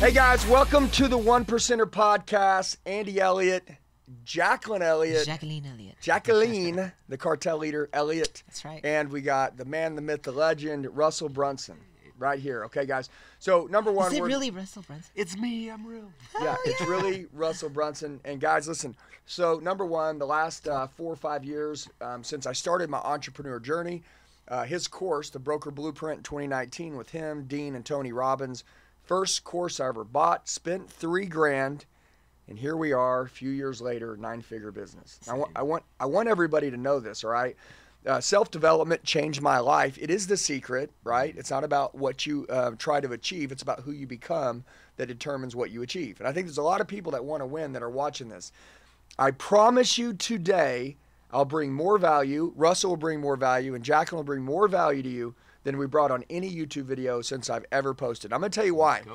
Hey guys, welcome to the One Percenter Podcast. Andy Elliott, Jacqueline Elliott, Jacqueline Elliott. Jacqueline, the cartel leader, Elliott. That's right. And we got the man, the myth, the legend, Russell Brunson, right here. Okay, guys. So number one, Is it we're- really Russell Brunson? It's me. I'm real. yeah, it's really Russell Brunson. And guys, listen. So number one, the last uh, four or five years um, since I started my entrepreneur journey, uh, his course, the Broker Blueprint, in 2019, with him, Dean, and Tony Robbins, first course I ever bought, spent three grand, and here we are, a few years later, nine-figure business. I want, I want, I want everybody to know this. All right. Uh, self-development changed my life. It is the secret, right? It's not about what you uh, try to achieve. It's about who you become that determines what you achieve. And I think there's a lot of people that want to win that are watching this. I promise you today, I'll bring more value. Russell will bring more value, and Jacqueline will bring more value to you than we brought on any YouTube video since I've ever posted. I'm going to tell you why. I'm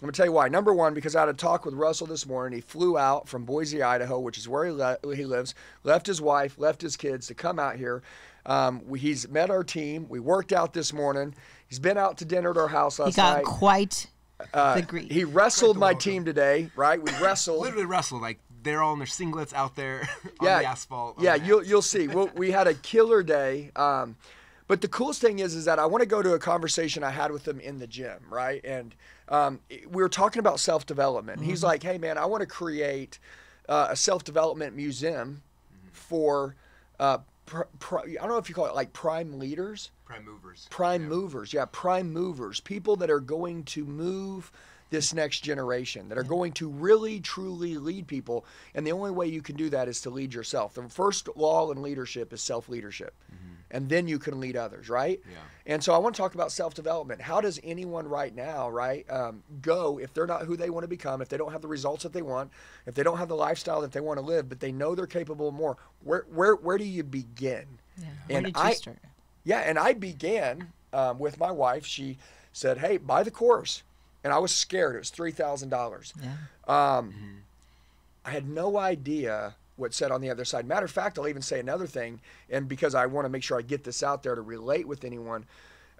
going to tell you why. Number one, because I had a talk with Russell this morning. He flew out from Boise, Idaho, which is where he, le- he lives, left his wife, left his kids to come out here. Um, we, he's met our team. We worked out this morning. He's been out to dinner at our house He got night. quite Uh, the grief. he wrestled my team today, right? We wrestled. Literally wrestled. Like they're all in their singlets out there on yeah, the asphalt. Yeah, you'll you'll see. We'll, we had a killer day. Um, but the coolest thing is, is that I want to go to a conversation I had with him in the gym, right? And um, we were talking about self development. He's Mm-hmm. like, "Hey, man, I want to create uh, a self development museum Mm-hmm. for uh, pr- pr- I don't know if you call it like prime leaders." prime movers. prime Yeah. movers yeah prime movers people that are going to move this next generation that are going to really truly lead people and the only way you can do that is to lead yourself the first law in leadership is self-leadership and then you can lead others right Mm-hmm. Yeah. and so i want to talk about self-development how does anyone right now right um, go if they're not who they want to become if they don't have the results that they want if they don't have the lifestyle that they want to live but they know they're capable of more where where, where do you begin yeah. Where and did you I- start? yeah, and I began um, with my wife. She said, "Hey, buy the course," and I was scared. It was three thousand dollars. Yeah. Um, I had no idea what said on the other side. Matter of fact, I'll even say another thing, and because I want to make sure I get this out there to relate with anyone.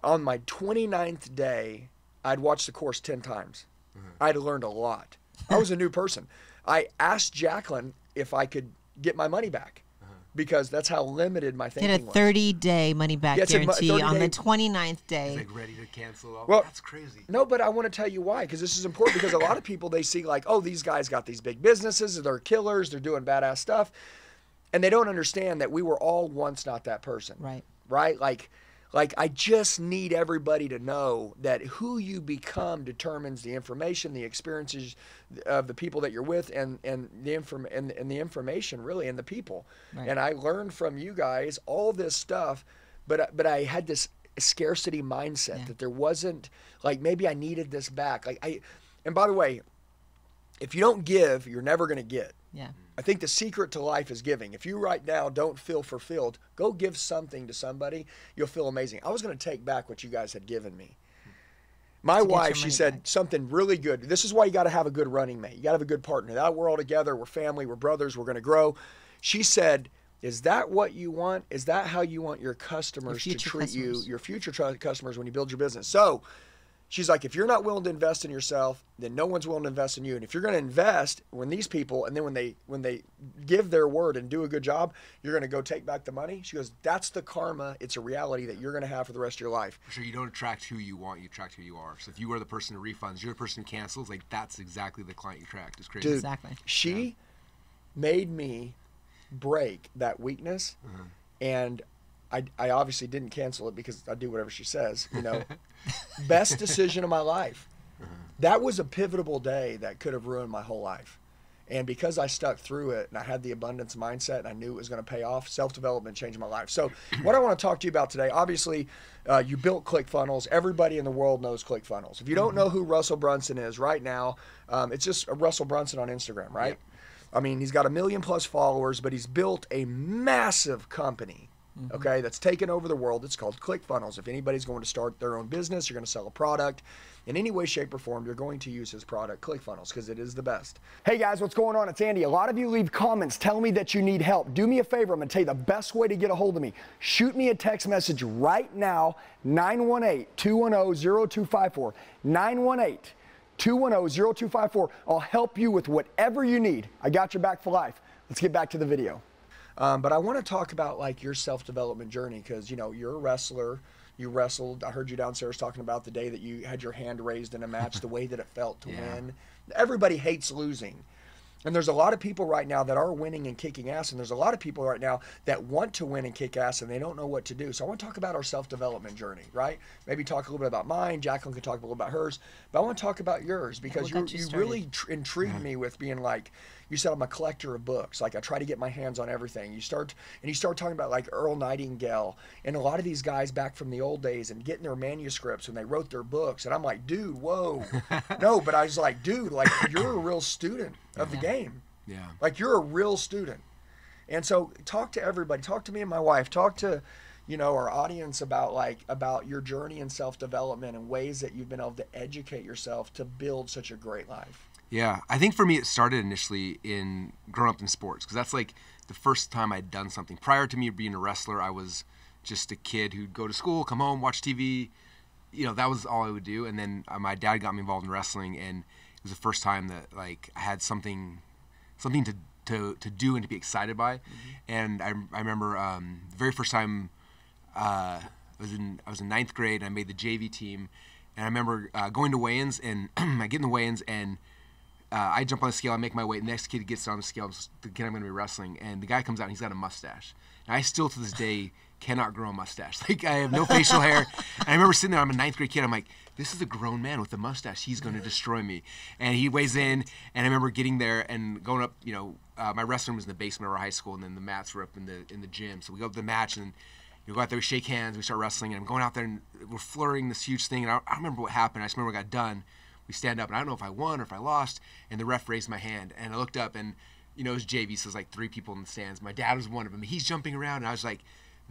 On my 29th day, I'd watched the course 10 times. Mm-hmm. I'd learned a lot. I was a new person. I asked Jacqueline if I could get my money back because that's how limited my thinking Get a was. 30 day money back Yeah, it's a mu- guarantee on the day- 29th day. He's like ready to cancel. Oh, Well- that's crazy. No, but I want to tell you why, because this is important. Because a lot of people they see like, oh, these guys got these big businesses, they're killers, they're doing badass stuff, and they don't understand that we were all once not that person. Right. Right. Like, like I just need everybody to know that who you become determines the information, the experiences of the people that you're with, and and the inform and, and the information really, and the people. Right. And I learned from you guys all this stuff, but I- but I had this scarcity mindset Yeah. that there wasn't like maybe I needed this back. Like I, and by the way, if you don't give, you're never going to get. Yeah. I think the secret to life is giving. If you right now don't feel fulfilled, go give something to somebody. You'll feel amazing. I was going to take back what you guys had given me. My To wife, she said back. something really good. This is why you got to have a good running mate. You got to have a good partner. That we're all together. We're family. We're brothers. We're going to grow. She said, "Is that what you want? Is that how you want your customers to future treat you, your future customers when you build your business?" So, She's like, if you're not willing to invest in yourself, then no one's willing to invest in you. And if you're going to invest when these people, and then when they when they give their word and do a good job, you're going to go take back the money. She goes, that's the karma. It's a reality that you're going to have for the rest of your life. For sure, you don't attract who you want. You attract who you are. So if you are the person who refunds, you're the person who cancels. Like that's exactly the client you attract. It's crazy. Dude, Exactly. She made me break that weakness, uh-huh. and I, I obviously didn't cancel it because I do whatever she says. You know, best decision of my life. That was a pivotal day that could have ruined my whole life. And because I stuck through it and I had the abundance mindset and I knew it was going to pay off, self development changed my life. So, what I want to talk to you about today obviously, uh, you built ClickFunnels. Everybody in the world knows ClickFunnels. If you don't know who Russell Brunson is right now, um, it's just Russell Brunson on Instagram, right? I mean, he's got a million plus followers, but he's built a massive company. Mm-hmm. Okay, that's taken over the world. It's called ClickFunnels. If anybody's going to start their own business, you're going to sell a product in any way, shape, or form, you're going to use his product, ClickFunnels, because it is the best. Hey guys, what's going on? It's Andy. A lot of you leave comments telling me that you need help. Do me a favor. I'm going to tell you the best way to get a hold of me. Shoot me a text message right now, 918 210 0254. 918 210-0254. I'll help you with whatever you need. I got your back for life. Let's get back to the video. Um, but I want to talk about like your self-development journey because you know you're a wrestler. You wrestled. I heard you downstairs talking about the day that you had your hand raised in a match, the way that it felt to Yeah. win. Everybody hates losing. And there's a lot of people right now that are winning and kicking ass, and there's a lot of people right now that want to win and kick ass, and they don't know what to do. So I want to talk about our self-development journey, right? Maybe talk a little bit about mine. Jacqueline can talk a little about hers, but I want to talk about yours because you you you really tr- intrigued me with being like, you said I'm a collector of books. Like I try to get my hands on everything. You start and you start talking about like Earl Nightingale and a lot of these guys back from the old days and getting their manuscripts when they wrote their books, and I'm like, dude, whoa, no, but I was like, dude, like you're a real student of the game. Yeah. Like you're a real student. And so talk to everybody. Talk to me and my wife. Talk to, you know, our audience about like about your journey in self-development and ways that you've been able to educate yourself to build such a great life. Yeah, I think for me it started initially in growing up in sports because that's like the first time I'd done something. Prior to me being a wrestler, I was just a kid who'd go to school, come home, watch TV. You know, that was all I would do. And then uh, my dad got me involved in wrestling, and it was the first time that like I had something, something to to, to do and to be excited by. And I, I remember um, the very first time uh, I was in I was in ninth grade and I made the JV team, and I remember uh, going to weigh-ins and I get in the weigh-ins and uh, I jump on the scale, I make my weight. The next kid gets on the scale, the kid I'm going to be wrestling, and the guy comes out and he's got a mustache. And I still to this day cannot grow a mustache. Like I have no facial hair. And I remember sitting there, I'm a ninth grade kid. I'm like, this is a grown man with a mustache. He's going to destroy me. And he weighs in, and I remember getting there and going up. You know, uh, my wrestling was in the basement of our high school, and then the mats were up in the in the gym. So we go up to the match and. You go out there, we shake hands, we start wrestling, and I'm going out there and we're flirting this huge thing. And I, I remember what happened. I just remember we got done. We stand up, and I don't know if I won or if I lost. And the ref raised my hand, and I looked up, and you know, it was JV, so there's like three people in the stands. My dad was one of them. He's jumping around, and I was like,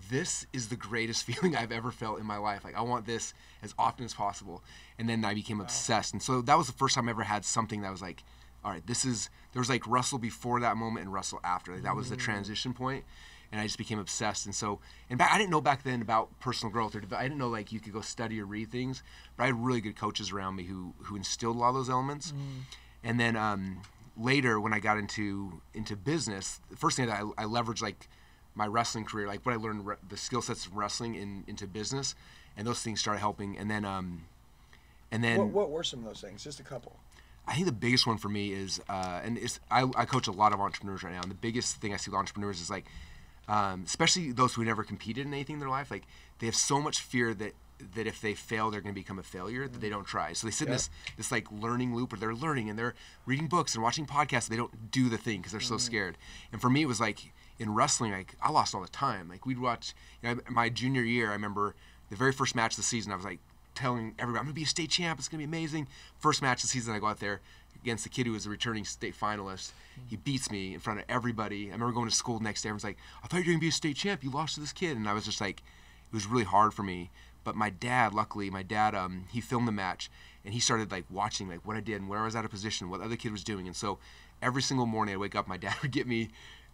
this is the greatest feeling I've ever felt in my life. Like, I want this as often as possible. And then I became obsessed. And so that was the first time I ever had something that was like, all right, this is, there was like Russell before that moment and Russell after. Like, that was the mm. transition point and I just became obsessed. And so, and back, I didn't know back then about personal growth, or I didn't know like you could go study or read things. But I had really good coaches around me who who instilled a lot of those elements. And then um, later, when I got into into business, the first thing that I, I leveraged like my wrestling career, like what I learned, re- the skill sets of wrestling in into business, and those things started helping. And then um, and then What, what were some of those things? Just a couple. I think the biggest one for me is, uh, and it's, I, I coach a lot of entrepreneurs right now, and the biggest thing I see with entrepreneurs is like, um, especially those who never competed in anything in their life, like they have so much fear that that if they fail, they're going to become a failure that they don't try. So they sit in this this like learning loop, where they're learning and they're reading books and watching podcasts. They don't do the thing because they're so scared. And for me, it was like in wrestling, like I lost all the time. Like we'd watch you know, my junior year. I remember the very first match of the season. I was like telling everybody, "I'm going to be a state champ. It's going to be amazing." First match of the season, I go out there against the kid who was a returning state finalist. He beats me in front of everybody. I remember going to school the next day. Everyone's like, "I thought you were going to be a state champ. You lost to this kid," and I was just like, it was really hard for me. But my dad, luckily, my dad, um, he filmed the match and he started like watching like what I did and where I was out of position, what the other kid was doing. And so every single morning I wake up, my dad would get me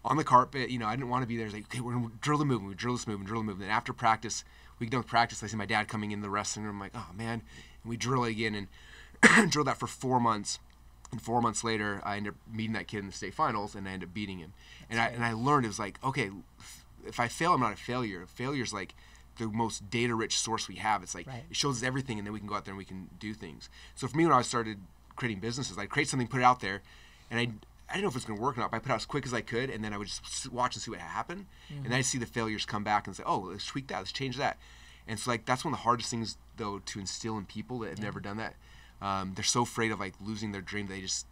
on the carpet. You know, I didn't want to be there. He's like, okay, we're gonna drill the move. We drill this move and drill the move. And after practice, we get done with practice. I see my dad coming in the wrestling room. I'm like, oh man. And we drill it again and drill that for four months. And four months later, I ended up meeting that kid in the state finals, and I ended up beating him. And I and I learned it was like, okay, if I fail, I'm not a failure. Failure is like the most data-rich source we have. It's like Right. it shows us everything, and then we can go out there and we can do things. So for me, when I started creating businesses, I'd create something, put it out there, and I I didn't know if it was going to work or not. But I put it out as quick as I could, and then I would just watch and see what happened, and then I'd see the failures come back and say, oh, let's tweak that, let's change that. And so like that's one of the hardest things though to instill in people that have never done that. Um, they're so afraid of like losing their dream. They just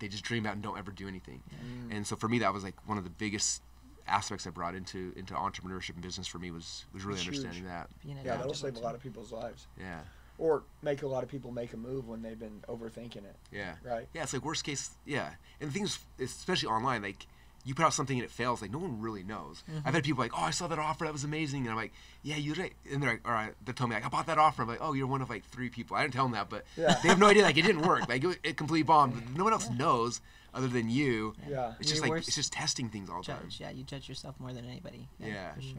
they just dream out and don't ever do anything. And so for me, that was like one of the biggest aspects I brought into into entrepreneurship and business for me was was really It's huge. understanding that. Yeah, that'll save a lot of people's lives. Yeah, Or make a lot of people make a move when they've been overthinking it. yeah, Right. Yeah, it's like worst case. Yeah, and things, especially online, like you put out something and it fails, like no one really knows. I've had people like, oh, I saw that offer, that was amazing, and I'm like, yeah, you're right. And they're like, all right, they told me like I bought that offer. I'm like, oh, you're one of like three people. I didn't tell them that, but Yeah. they have no idea. Like it didn't work. Like it, it completely bombed. No one else knows other than you. Yeah. It's You're just like it's just testing things all the time. Yeah, you judge yourself more than anybody. Yeah. for sure.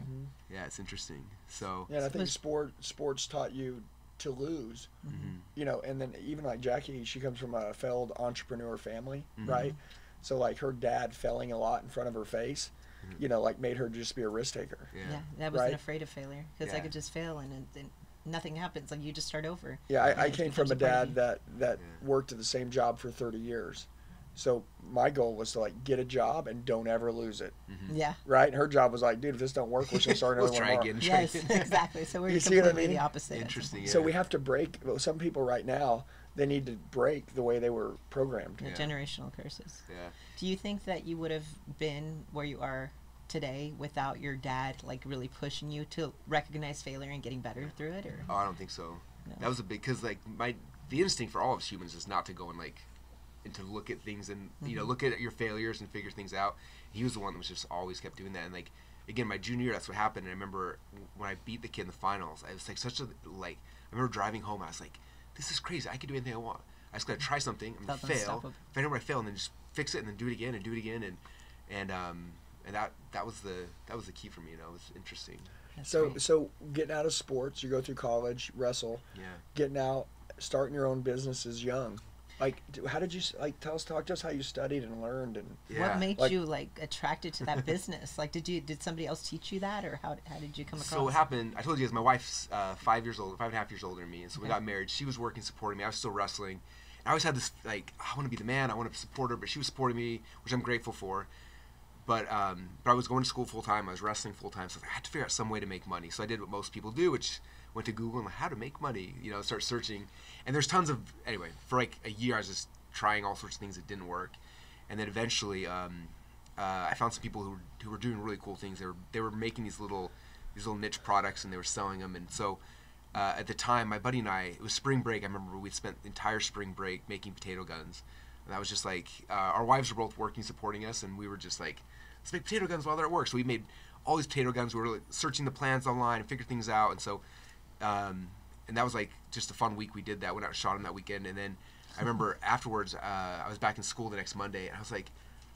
Yeah, it's interesting. So Yeah, and I think Suppose- sport sports taught you to lose. Mm-hmm. You know, and then even like Jackie, she comes from a failed entrepreneur family, Mm-hmm. right? So like her dad failing a lot in front of her face, you know, like made her just be a risk taker. Mm-hmm. Yeah. Yeah, I wasn't Right. afraid of failure because I could just fail and, and, and nothing happens. Like you just start over. Yeah, I, I came from a a dad of that that Yeah. worked at the same job for 30 years. So my goal was to like get a job and don't ever lose it, Yeah. right? And her job was like, dude, if this don't work, we're just gonna start another Let's try tomorrow. again. Try Yes, again. exactly. So we're You see what I completely mean? the opposite. Interesting. Yeah. So we have to break. Well, some people right now they need to break the way they were programmed. The Yeah. generational curses. Yeah. Do you think that you would have been where you are today without your dad like really pushing you to recognize failure and getting better through it or Oh, I don't think so. No. That was a big because like my the instinct for all of us humans is not to go and like and to look at things and you Mm-hmm. know look at your failures and figure things out. He was the one that was just always kept doing that and like again my junior year that's what happened. And I remember when I beat the kid in the finals, I was like such a like I remember driving home. I was like, this is crazy. I can do anything I want. I just gotta try something. I'm gonna fail. unstoppable. If I know where I fail, and then just fix it, and then do it again, and do it again, and and um and that that was the that was the key for me. You know, it was interesting. That's So great. so getting out of sports, you go through college, wrestle, Yeah. getting out, starting your own businesses young. Like, how did you like tell us talk to us how you studied and learned and Yeah. what made Like- you like attracted to that business? Like, did you did somebody else teach you that, or how, how did you come across? So what happened? I told you guys my wife's uh, five years old, five and a half years older than me, and so we got married. She was working, supporting me. I was still wrestling. And I always had this like, I want to be the man. I want to support her, but she was supporting me, which I'm grateful for. But um, but I was going to school full time. I was wrestling full time, so I had to figure out some way to make money. So I did what most people do, which went to Google and like, how to make money. You know, start searching. And there's tons of anyway. For like a year, I was just trying all sorts of things that didn't work, and then eventually. Um, uh, I found some people who were, who were doing really cool things. They were they were making these little these little niche products and they were selling them. And so uh, at the time, my buddy and I, it was spring break. I remember we spent the entire spring break making potato guns. And that was just like uh, our wives were both working, supporting us, and we were just like, let's make potato guns while they're at work. So we made all these potato guns. We were like, searching the plans online and figured things out. And so, um, and that was like just a fun week. We did that. Went out and shot them that weekend. And then I remember afterwards, uh, I was back in school the next Monday, and I was like,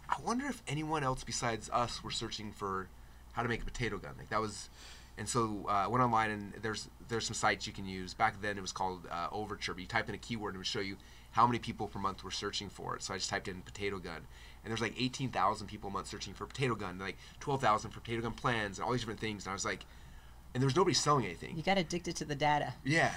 I wonder if anyone else besides us were searching for how to make a potato gun. Like that was, and so uh, I went online and there's there's some sites you can use. Back then it was called uh, Overture. But you type in a keyword and it would show you how many people per month were searching for it. So I just typed in potato gun, and there's like 18,000 people a month searching for potato gun, like 12,000 for potato gun plans, and all these different things. And I was like, and there was nobody selling anything. you got addicted to the data. Yeah.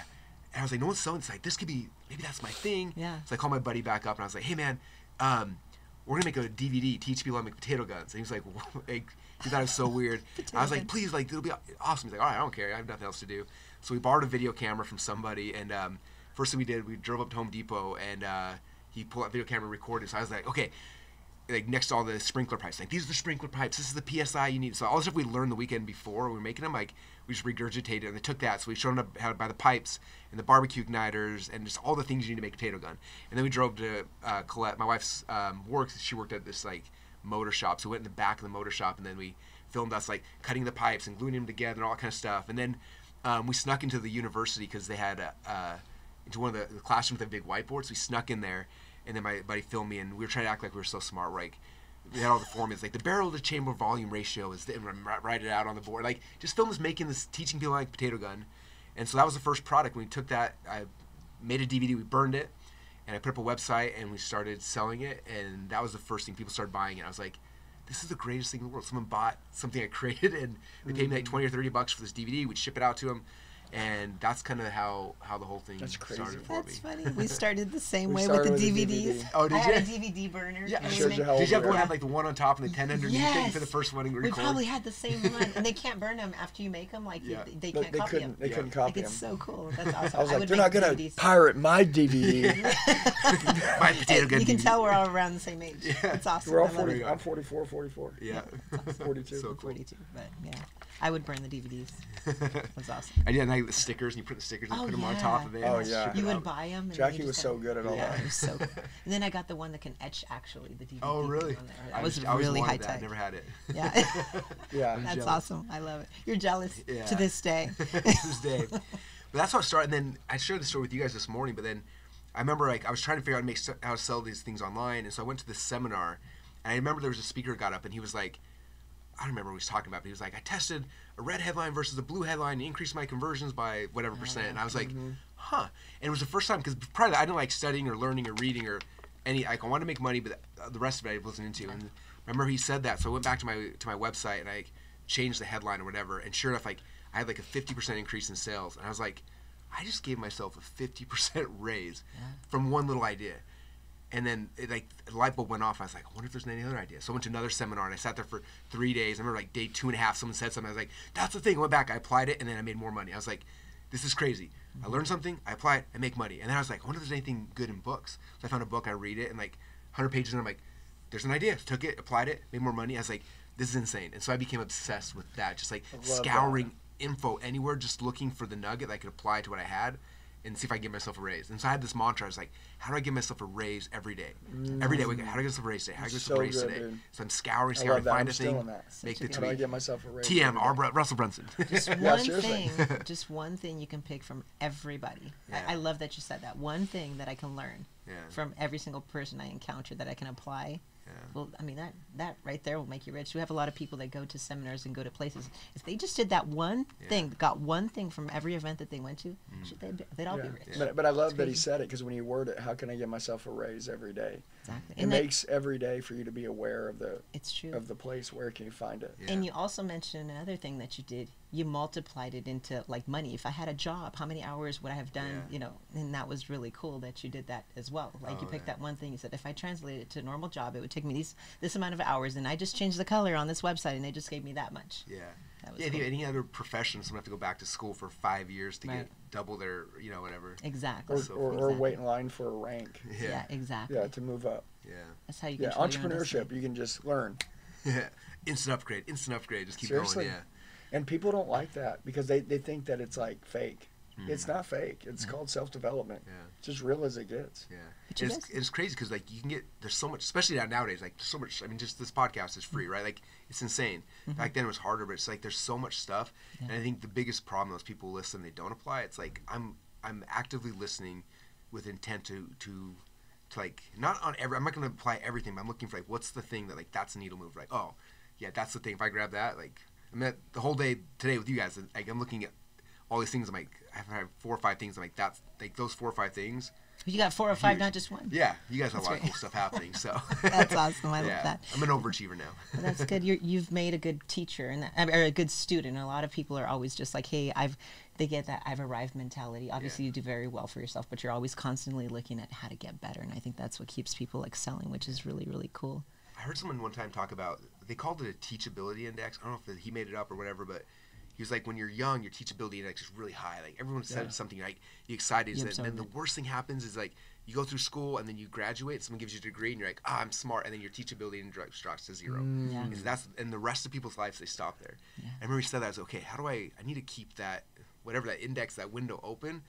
And I was like, no one's selling. It's like, this could be, maybe that's my thing. Yeah. So I called my buddy back up and I was like, hey, man, um, we're going to make a DVD, teach people how to make potato guns. And he was like, like he thought it was so weird. I was like, please, like, it'll be awesome. He's like, all right, I don't care. I have nothing else to do. So we borrowed a video camera from somebody. And um, first thing we did, we drove up to Home Depot and uh, he pulled out video camera and recorded. So I was like, okay. Like next to all the sprinkler pipes, like these are the sprinkler pipes. This is the psi you need. So all the stuff we learned the weekend before we were making them, like we just regurgitated and they took that. So we showed them how to buy the pipes and the barbecue igniters and just all the things you need to make a potato gun. And then we drove to uh, Collette, my wife's um, work. She worked at this like motor shop, so we went in the back of the motor shop and then we filmed us like cutting the pipes and gluing them together and all that kind of stuff. And then um, we snuck into the university because they had a, uh, into one of the, the classrooms with a big whiteboard. So we snuck in there, and then my buddy filmed me, and we were trying to act like we were so smart. Like, we had all the formulas, like the barrel to chamber volume ratio is, and write- write it out on the board. Like just film us making this, teaching people like potato gun, and so that was the first product. When we took that, I made a DVD, we burned it, and I put up a website, and we started selling it, and that was the first thing people started buying it. I was like. This is the greatest thing in the world. Someone bought something I created, and they paid me like mm. twenty or thirty bucks for this DVD. We'd ship it out to them, and that's kind of how how the whole thing That's crazy. started for That's me. funny. We started the same way with the started with DVDs. DVD. Oh, did I had a DVD burner. Yeah, and I we showed you how Did you have one had like the one on top and the ten underneath it Yes. for the first one to We record? probably had the same one, and they can't burn them after you make them. Like Yeah. they But can't they copy couldn't them. they Yeah. couldn't Like copy it's so cool. That's awesome. I was like, would they're not gonna DVDs. pirate my DVD. My potato gun You can DVD. tell we're all around the same age. Yeah. It's awesome. We're all I love forty. I'm 44, 44. Yeah. 42. So cool. 42, but yeah, I would burn the DVDs. That's awesome. I did like the stickers, and you print the stickers and Oh, put them on top of it. Oh, yeah. You would buy them. Jackie was so good at all yeah, that. it so cool. And then I got the one that can etch actually the DVD. Oh, really? on. I That was I always really wanted high that. tech. Never had it. Yeah, Yeah. that's jealous. awesome. I love it. You're jealous Yeah. to this day. this is Dave. But that's how I started. And then I shared the story with you guys this morning. But then I remember like I was trying to figure out how to make how to sell these things online, and so I went to this seminar. And I remember there was a speaker who got up, and he was like, I don't remember what he was talking about, but he was like, I tested a red headline versus a blue headline, increase my conversions by whatever percent. And I was like, huh. And it was the first time because prior I didn't like studying or learning or reading or any. Like, I wanted to make money, but uh, the rest of it I wasn't into. And I remember he said that, so I went back to my to my website and I changed the headline or whatever. And sure enough, like I had like a fifty percent increase in sales, and I was like, I just gave myself a fifty percent raise from one little idea. And then it, like the light bulb went off. I was like, I wonder if there's any other idea. So I went to another seminar and I sat there for three days. I remember like day two and a half, someone said something. I was like, that's the thing. I went back, I applied it, and then I made more money. I was like, this is crazy. I learned something, I apply it, I make money. And then I was like, I wonder if there's anything good in books. So I found a book, I read it, and like 100 pages, and I'm like, there's an idea. Took it, applied it, made more money. I was like, this is insane. And so I became obsessed with that, just like scouring info anywhere, just looking for the nugget that I could apply to what I had and see if I can give myself a raise. And so I had this mantra. I was like, how do I give myself a raise every day? Every day, we go, how do I get myself a raise today? How do I get myself So a raise good, today? dude. So I'm scouring, I scouring, love that. find I'm a thing, make the good How do I tweet. get myself a raise? TM, R. Bru- Russell Brunson. just one seriously. thing just one thing you can pick from everybody Yeah. I, I love that you said that one thing that i can learn Yeah. from every single person i encounter that i can apply Yeah. well i mean that that right there will make you rich we have a lot of people that go to seminars and go to places if they just did that one Yeah. thing got one thing from every event that they went to mm. should they be, they'd all Yeah. be rich But, but I love that he said it because when you word it, how can I get myself a raise every day? exactly It and that- makes every day for you to be aware of the it's true of the place. Where can you find it? Yeah. And you also mentioned another thing that you did. You multiplied it into like money. If I had a job, how many hours would I have done? Yeah. You know, and that was really cool that you did that as well. Like you Oh, picked yeah. that one thing. You said if I translated it to a normal job, it would take me these this amount of hours, and I just changed the color on this website, and they just gave me that much. Yeah. That was Yeah, I think cool. any other profession, someone have to go back to school for five years to Right. get double their, you know, whatever. Exactly. Or, So or, or Exactly. wait in line for a rank. Yeah, Yeah. exactly. Yeah, to move up. Yeah. That's how you get. Yeah, control your entrepreneurship. You can just learn. Yeah. Instant upgrade. Instant upgrade. Just keep Seriously. going. Yeah. And people don't like that because they, they think that it's like fake. Mm. It's not fake. It's hmm. called self development. Yeah. It's as real as it gets. Yeah. But you And it's, guys- it's crazy because like you can get there's so much, especially now- nowadays. Like so much. I mean, just this podcast is free, mm-hmm. right? Like it's insane. Mm-hmm. Back then it was harder, but it's like there's so much stuff. And I think the biggest problem is people listen, and they don't apply. It's like I'm I'm actively listening with intent to to to like not on every. I'm not going to apply everything, but I'm looking for like what's the thing that like that's a needle move. Like oh yeah, that's the thing. If I grab that, like I mean the whole day today with you guys, and, like I'm looking at all these things. I'm like I have four or five things. I'm like that's like those four or five things. You got four or five, Huge. not just one. Yeah, you guys have a That's lot of cool stuff happening. So That's awesome. I love that. I'm an overachiever now. Well, that's good. You're, you've made a good teacher and that, or a good student. A lot of people are always just like, "Hey, I've." They get that I've arrived mentality. Obviously, Yeah. you do very well for yourself, but you're always constantly looking at how to get better. And I think that's what keeps people excelling, which is really, really cool. I heard someone one time talk about they called it a teachability index. I don't know if he made it up or whatever, but he was like, when you're young, your teachability index is really high. Like everyone said Yeah. something like you excited, You and then the worst thing happens is like you go through school and then you graduate. Someone gives you a degree and you're like, ah, I'm smart, and then your teachability index drops to zero. Yeah. And that's and the rest of people's lives they stop there. Yeah. I remember he said that I was okay. How do I? I need to keep that whatever that index that window open,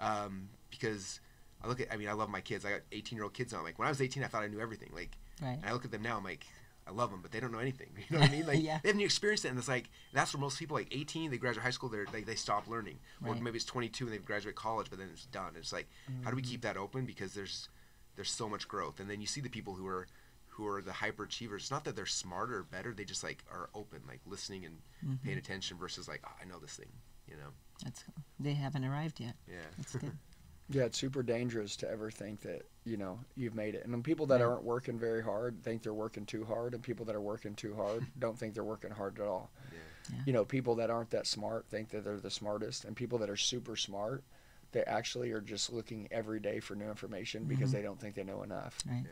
um, because I look at. I mean, I love my kids. I got 18 year old kids now. Like when I was 18, I thought I knew everything. Like Right. and I look at them now, I'm like, I love them, but they don't know anything. You know what I mean? Like Yeah. they haven't experienced it, and it's like that's where most people like 18, they graduate high school, they're like they stop learning, or maybe it's 22 and they graduate college, but then it's done. It's like how do we keep that open because there's there's so much growth, and then you see the people who are who are the hyper achievers. It's not that they're smarter or better; they just like are open, like listening and Mm-hmm. paying attention versus like oh, I know this thing. You know? That's they haven't arrived yet. Yeah. That's good. Yeah, it's super dangerous to ever think that you know you've made it. And then people that Yeah. aren't working very hard think they're working too hard, and people that are working too hard don't think they're working hard at all. Yeah. Yeah. You know, people that aren't that smart think that they're the smartest, and people that are super smart, they actually are just looking every day for new information because Mm-hmm. they don't think they know enough. Right.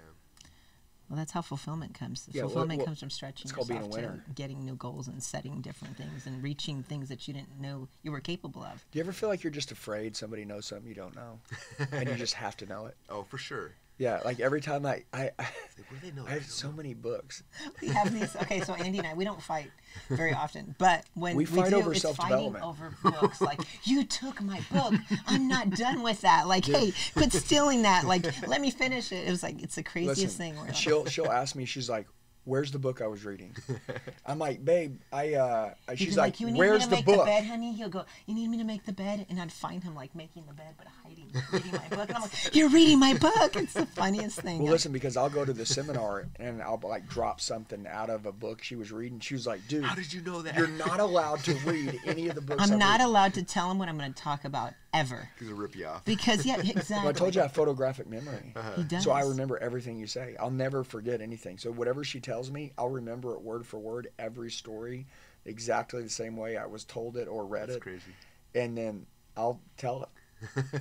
Yeah. Well, that's how fulfillment comes. Yeah, fulfillment well, comes from stretching it's called being a yourself to getting new goals and setting different things and reaching things that you didn't know you were capable of. Do you ever feel like you're just afraid somebody knows something you don't know, and you just have to know it? Oh, for sure. Yeah, like every time I I, I, Like, they know? I have so many books. We have these. Okay, so Andy and I, we don't fight very often, but when We we, fight do, over it's fighting self-development. over books. Like you took my book. I'm not done with that. Like, hey, quit stealing that. Like, let me finish it. It was like it's the craziest Listen, thing. Where she'll she'll ask me. She's like, Where's the book I was reading? I'm like, babe, I. Uh, she's be like, you need where's me to the make book? the bed, honey? He'll go, you need me to make the bed, and I'd find him like making the bed but hiding, reading my book, and I'm like, you're reading my book. It's the funniest thing. Well, listen, because I'll go to the seminar and I'll like drop something out of a book she was reading. She was like, dude, How did you know that? you're not allowed to read any of the books. I'm I've not read." allowed to tell him what I'm going to talk about ever Because it rip you off. because yeah, exactly. Well, I told you I have photographic memory. he does. So I remember everything you say. I'll never forget anything. So whatever she tells me, I'll remember it word for word, every story, exactly the same way I was told it or read That's it, crazy. and then I'll tell it.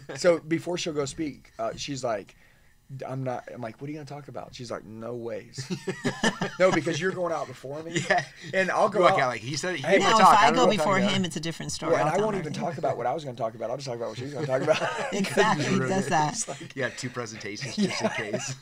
so before she'll go speak, uh, she's like, "I'm not." I'm like, "What are you gonna talk about?" She's like, "No ways." no, because you're going out before me. Yeah. And I'll go out. out like he said. He talk. if I don't go before him, gonna- it's a different story. Well, and I won't even talk about what I was going to talk about. I'll just talk about what she's going to talk about. Exactly, does that. You have two presentations just in case.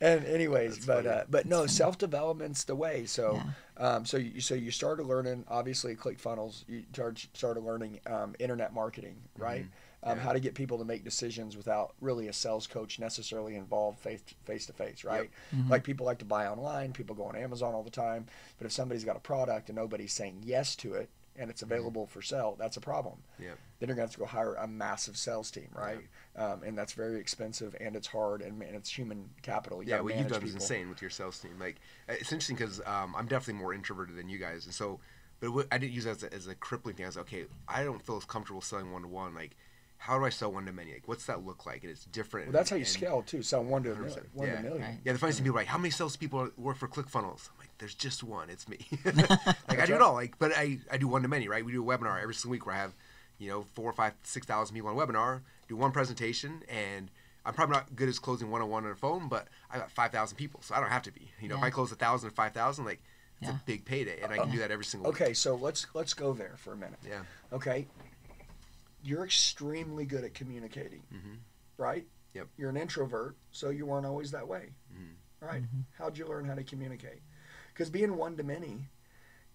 and anyways, That's but uh, but no, self development's the way. So, um, so you so you started learning obviously ClickFunnels. You started started learning um, internet marketing, right? Um, Mm-hmm. Yeah. How to get people to make decisions without really a sales coach necessarily involved face face to face, right? Like people like to buy online. People go on Amazon all the time. But if somebody's got a product and nobody's saying yes to it and it's available for sale, that's a problem. Yep. Then you're going to have to go hire a massive sales team, right? Um, and that's very expensive and it's hard and, and it's human capital. You yeah, what you've manage done is insane with your sales team. Like, uh, it's interesting because um, I'm definitely more introverted than you guys, and so, but what, I didn't use that as a, as a crippling thing. I was like, okay, I don't feel as comfortable selling one to one. Like, how do I sell one to many? Like, what's that look like? And it's different. Well, that's how you and- scale too. Sell one to a 100%. million. One yeah. to million. Right. Yeah, the funniest thing people are like, how many salespeople work for ClickFunnels? I'm like, there's just one. It's me. like I do it all. Like, but I, I do one to many, right? We do a webinar every single week where I have, you know, four or five, six thousand people on a webinar. Do one presentation, and I'm probably not good as closing one on one on a phone, but I got five thousand people, so I don't have to be. You know, if I close a thousand or five thousand, like it's Yeah. a big payday, and I can do that every single Okay, week. so let's let's go there for a minute. Yeah. Okay, you're extremely good at communicating, Mhm. right? Yep. You're an introvert, so you weren't always that way, Mhm. right? How'd you learn how to communicate? Because being one to many,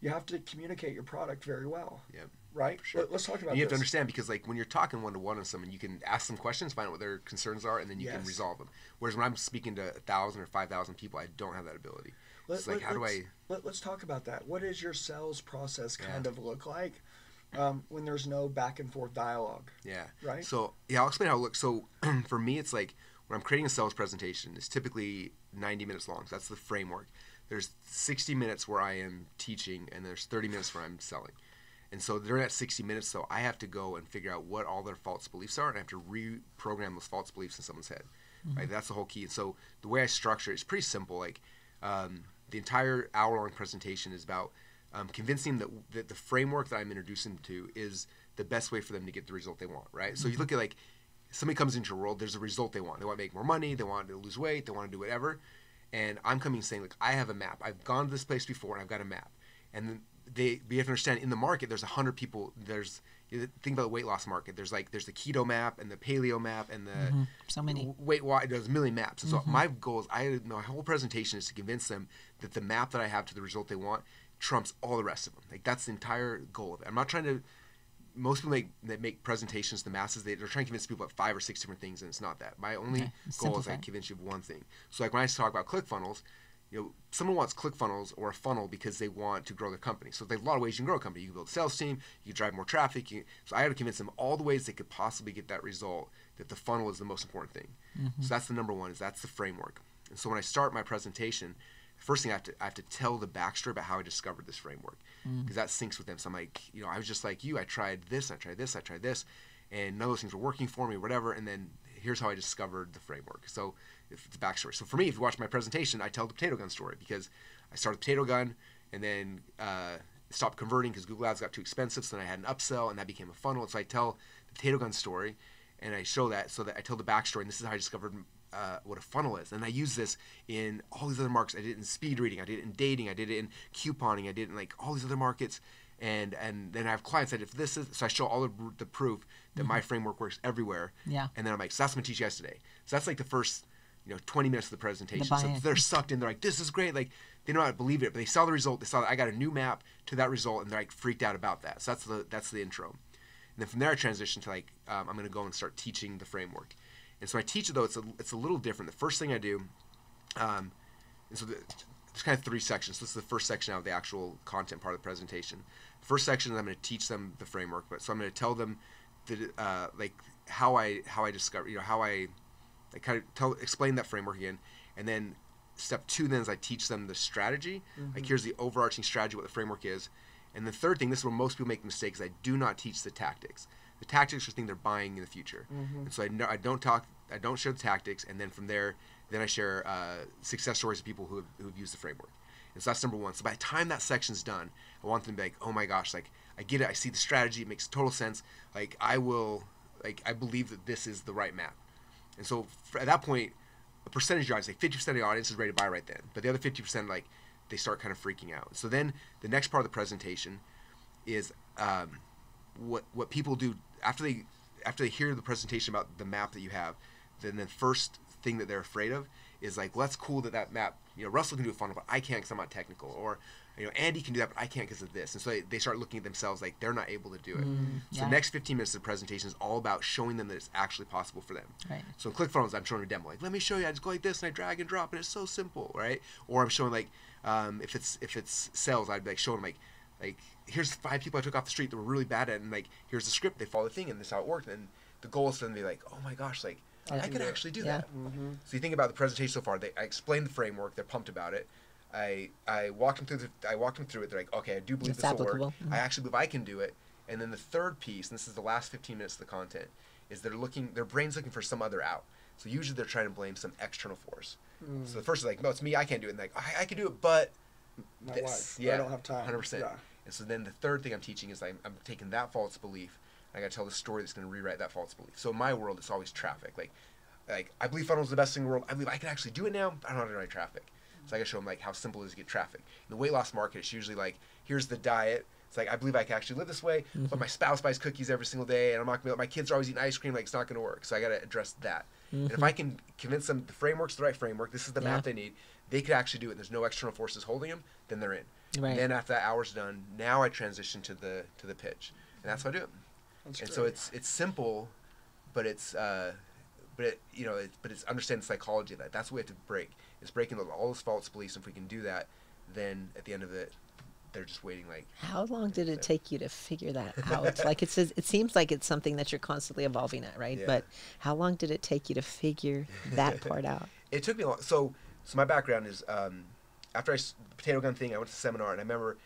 you have to communicate your product very well, Yep. right? sure. Let, us talk about And you have to understand because like when you're talking one to one with someone, you can ask them questions, find out what their concerns are, and then you can resolve them. Whereas when I'm speaking to a thousand or five thousand people, I don't have that ability. Let, it's like, how do let's- I? Let, us talk about that. What does your sales process Yeah. kind of look like um, when there's no back and forth dialogue? Yeah. Right. So yeah, I'll explain how it looks. So for me, it's like when I'm creating a sales presentation, it's typically 90 minutes long. So that's the framework. There's 60 minutes where I am teaching, and there's 30 minutes where I'm selling. And so during that 60 minutes, though, I have to go and figure out what all their false beliefs are, and I have to reprogram those false beliefs in someone's head. Right? That's the whole key. And so the way I structure it is pretty simple. Like um, the entire hour-long presentation is about um, convincing them that, that the framework that I'm introducing them to is the best way for them to get the result they want. Right? So you look at like somebody comes into your world, there's a result they want. They want to make more money, they want to lose weight, they want to do whatever. And I'm coming saying, like, I have a map. I've gone to this place before and I've got a map. And then they, you have to understand in the market, there's a hundred people. There's think about the weight loss market. There's like there's the keto map and the paleo map and the Mm-hmm. So many. weight watch. There's a million maps. And so my goal is, I my whole presentation is to convince them that the map that I have to the result they want trumps all the rest of them. Like that's the entire goal of it. I'm not trying to most people make that make presentations to the masses. They, they're trying to convince people about five or six different things, and it's not that. My only Okay, goal is I simplify. convince you of one thing. So like when I talk about ClickFunnels, you know, someone wants ClickFunnels or a funnel because they want to grow their company. So there's a lot of ways you can grow a company. You can build a sales team, you can drive more traffic. You, so I had to convince them all the ways they could possibly get that result. That the funnel is the most important thing. So that's the number one. Is that's the framework. And so when I start my presentation, first thing I have to I have to tell the backstory about how I discovered this framework because that syncs with them. So I'm like, you know, I was just like you. I tried this, I tried this, I tried this, and none of those things were working for me, whatever. And then here's how I discovered the framework. So it's the backstory. So for me, if you watch my presentation, I tell the potato gun story because I started the potato gun and then uh, stopped converting because Google Ads got too expensive. So then I had an upsell and that became a funnel. And so I tell the potato gun story and I show that so that I tell the backstory. And this is how I discovered uh, what a funnel is. And I use this in all these other markets. I did it in speed reading, I did it in dating, I did it in couponing, I did it in like all these other markets. And and then I have clients that if this is so I show all the, the proof that my framework works everywhere. Yeah. And then I'm like, so that's what I'm gonna teach you guys today. So that's like the first, you know, 20 minutes of the presentation. so they're sucked in. They're like, this is great. Like they don't know how to believe it, but they saw the result. They saw that I got a new map to that result, and they're like freaked out about that. So that's the that's the intro. And then from there, I transition to like um, I'm going to go and start teaching the framework. And so I teach it though it's a it's a little different. The first thing I do, um, and so the, there's kind of three sections. This is the first section out of the actual content part of the presentation. First section, is I'm going to teach them the framework, but so I'm going to tell them that uh, like how I how I discover you know how I I kind of tell explain that framework again, and then step two then is I teach them the strategy. Like here's the overarching strategy, what the framework is, and the third thing, this is where most people make mistakes. I do not teach the tactics. The tactics are things they're buying in the future, and so I, no, I don't talk. I don't share the tactics, and then from there, then I share uh, success stories of people who have, who have used the framework. And so that's number one. So by the time that section's done, I want them to be like, oh my gosh, like I get it. I see the strategy. It makes total sense. Like I will, like I believe that this is the right map. And so at that point, a percentage of audience, like 50% of the audience is ready to buy right then. But the other 50%, like they start kind of freaking out. So then the next part of the presentation is um, what what people do after they after they hear the presentation about the map that you have. Then the first thing that they're afraid of is like, well, that's cool that that map. You know, Russell can do a funnel, but I can't because I'm not technical. Or you know, Andy can do that, but I can't because of this. And so they, they start looking at themselves like they're not able to do it. so yeah. the next 15 minutes of the presentation is all about showing them that it's actually possible for them. Right. So in ClickFunnels, I'm showing a demo. Like, let me show you. I just go like this and I drag and drop, and it's so simple, right? Or I'm showing like, um, if it's if it's sales, I'd be like showing them like, like here's five people I took off the street that were really bad at, it, and like here's the script. They follow the thing, and this is how it worked. And the goal is for them to be like, oh my gosh, like I I can can do it. actually do Yeah. that. So you think about the presentation so far. They, I explained the framework. They're pumped about it. I I walked them through the I walked them through it. They're like, okay, I do believe It's this will work. applicable. Mhm. I actually believe I can do it. And then the third piece, and this is the last 15 minutes of the content, is they're looking, their brain's looking for some other out. So usually they're trying to blame some external force. So the first is like, no, it's me, I can't do it. And like, I, I can do it, but My this. wife. Yeah, I don't have time. 100%. Yeah. And so then the third thing I'm teaching is I'm, I'm taking that false belief. And I got to tell the story that's going to rewrite that false belief. So in my world, it's always traffic. Like, like I believe funnels are the best thing in the world. I believe I can actually do it now. I don't know how to write traffic. So I got to show them like how simple it is to get traffic. In the weight loss market, it's usually like, here's the diet. It's like I believe I can actually live this way, but mm-hmm. my spouse buys cookies every single day, and I'm not gonna. My kids are always eating ice cream. Like it's not going to work. So I got to address that. And if mm-hmm. I can convince them the framework's the right framework, this is the Yeah. map they need, they could actually do it. and There's no external forces holding them. Then they're in. Right. Then after that hour's done, now I transition to the to the pitch, and that's how I do it. That's and so it's it's simple, but it's uh, but it, you know, it, but it's understanding psychology of that. That's what we have to break. It's breaking those, all those false beliefs. If we can do that, then at the end of it, they're just waiting like How long did it take you to figure that out? like it says, it seems like it's something that you're constantly evolving at, right? Yeah. But how long did it take you to figure that part out? it took me a long. So, so my background is um, after I the potato gun thing, I went to seminar, and I remember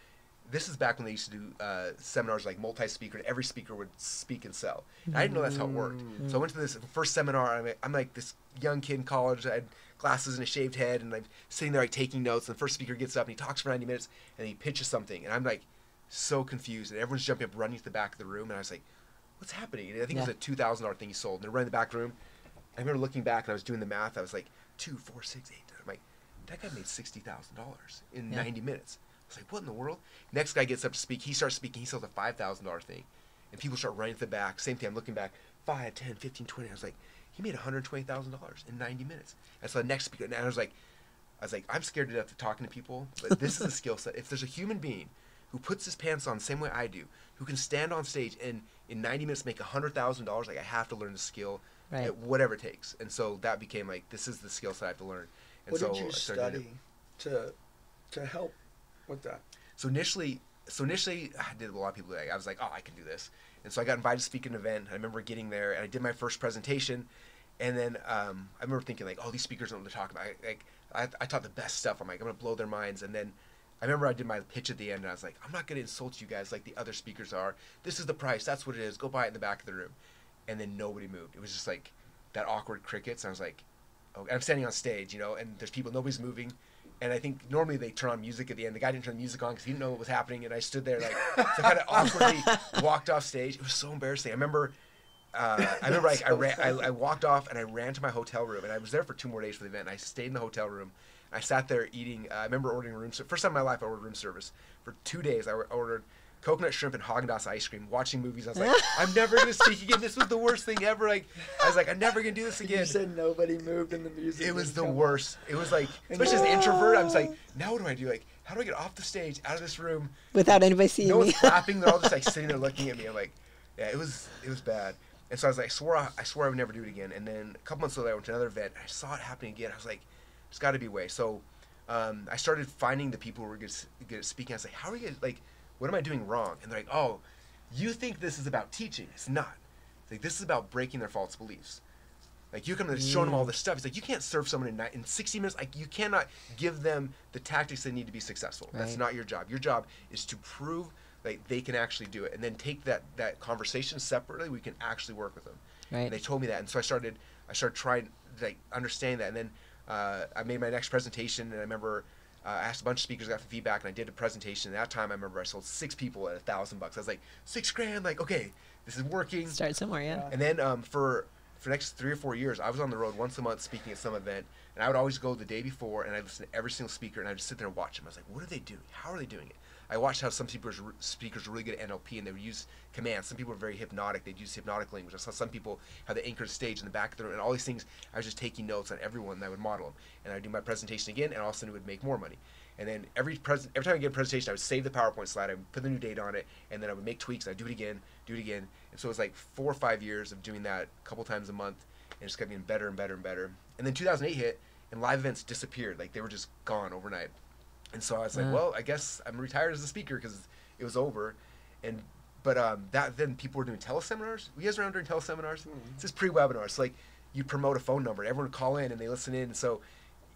this is back when they used to do uh, seminars like multi-speaker, and every speaker would speak and sell. And I didn't know that's how it worked. So I went to this first seminar. I'm, I'm like this young kid in college. I had glasses and a shaved head, and I'm sitting there like taking notes. And the first speaker gets up and he talks for 90 minutes, and he pitches something, and I'm like so confused, and everyone's jumping up, running to the back of the room, and I was like, "What's happening?" And I think it was a two thousand dollar thing he sold, and they're running in the back room. I remember looking back and I was doing the math. I was like, two, four, six, eight. I'm like, that guy made sixty thousand dollars in Yeah. ninety minutes. I was like, what in the world? Next guy gets up to speak. He starts speaking. He sells a five thousand dollar thing, and people start running to the back. Same thing. I'm looking back, five, ten, fifteen, twenty. I was like, he made one hundred twenty thousand dollars in ninety minutes. And so the next speaker, and I was like, I was like, I'm scared to death of talking to people, but this is a skill set. If there's a human being who puts his pants on the same way I do, who can stand on stage and in 90 minutes make $100,000, like I have to learn the skill, Right. at whatever it takes. And so that became like, this is the skill set I have to learn. And what so did you I started doing study to to help with that? So initially, so initially, I did a lot of people like. I was like, oh, I can do this. And so I got invited to speak at an event. I remember getting there and I did my first presentation. And then um, I remember thinking like, oh, these speakers know what they're talking about. I, like, I, I taught the best stuff. I'm like, I'm gonna blow their minds. And then I remember I did my pitch at the end, and I was like, I'm not gonna insult you guys like the other speakers are. This is the price. That's what it is. Go buy it in the back of the room. And then nobody moved. It was just like that awkward crickets. And I was like, I'm standing on stage, you know, and there's people, nobody's moving. And I think normally they turn on music at the end. The guy didn't turn the music on because he didn't know what was happening, and I stood there like, so kind of awkwardly walked off stage. It was so embarrassing. I remember, uh, I remember like I ran, I. I walked off and I ran to my hotel room, and I was there for two more days for the event. And I stayed in the hotel room. I sat there eating. Uh, I remember ordering room. ser- First time in my life I ordered room service for two days. I ordered coconut shrimp and Haagen Dazs ice cream. Watching movies. I was like, I'm never gonna speak again. This was the worst thing ever. Like I was like, I'm never gonna do this again. You said nobody moved in the music. It was the come on. worst. It was like, especially as an introvert, I was like, now what do I do? Like, how do I get off the stage, out of this room? Without anybody seeing No me. one's clapping. They're all just like sitting there looking at me. I'm like, yeah, it was it was bad. And so I was like, I swore I, I swore I would never do it again. And then a couple months later, I went to another event. I saw it happening again. I was like, there's got to be a way. So um, I started finding the people who were good, good at speaking. I was like, how are you like? What am I doing wrong? And they're like, oh, you think this is about teaching? It's not. It's like this is about breaking their false beliefs. Like you come and showing them all this stuff. It's like you can't serve someone in, in 60 minutes. Like you cannot give them the tactics they need to be successful. That's not your job. Your job is to prove like they can actually do it, and then take that that conversation separately. We can actually work with them. Right. And they told me that, and so I started I started trying like understanding that, and then uh, I made my next presentation, and I remember. Uh, I asked a bunch of speakers, got feedback, and I did a presentation. That time, I remember I sold six people at a thousand bucks. I was like, six grand, like okay, this is working. Start somewhere, yeah. And then um, for for the next three or four years, I was on the road once a month speaking at some event, and I would always go the day before, and I'd listen to every single speaker, and I'd just sit there and watch them. I was like, what are they doing? How are they doing it? I watched how some speakers speakers were really good at NLP, and they would use commands. Some people were very hypnotic; they'd use hypnotic language. I saw some people have the anchored stage in the back of the room, and all these things. I was just taking notes on everyone, and I would model them, and I'd do my presentation again, and all of a sudden it would make more money. And then every present, every time I get a presentation, I would save the PowerPoint slide, I would put the new date on it, and then I would make tweaks. I'd do it again, do it again, and so it was like four or five years of doing that a couple times a month, and just kept getting better and better and better. And then 2008 hit, and live events disappeared, like they were just gone overnight. And so I was like, Uh. well, I guess I'm retired as a speaker because it was over. And but um, that then people were doing teleseminars. You guys around during teleseminars? This is pre-webinar. So like you promote a phone number, everyone would call in and they listen in. And so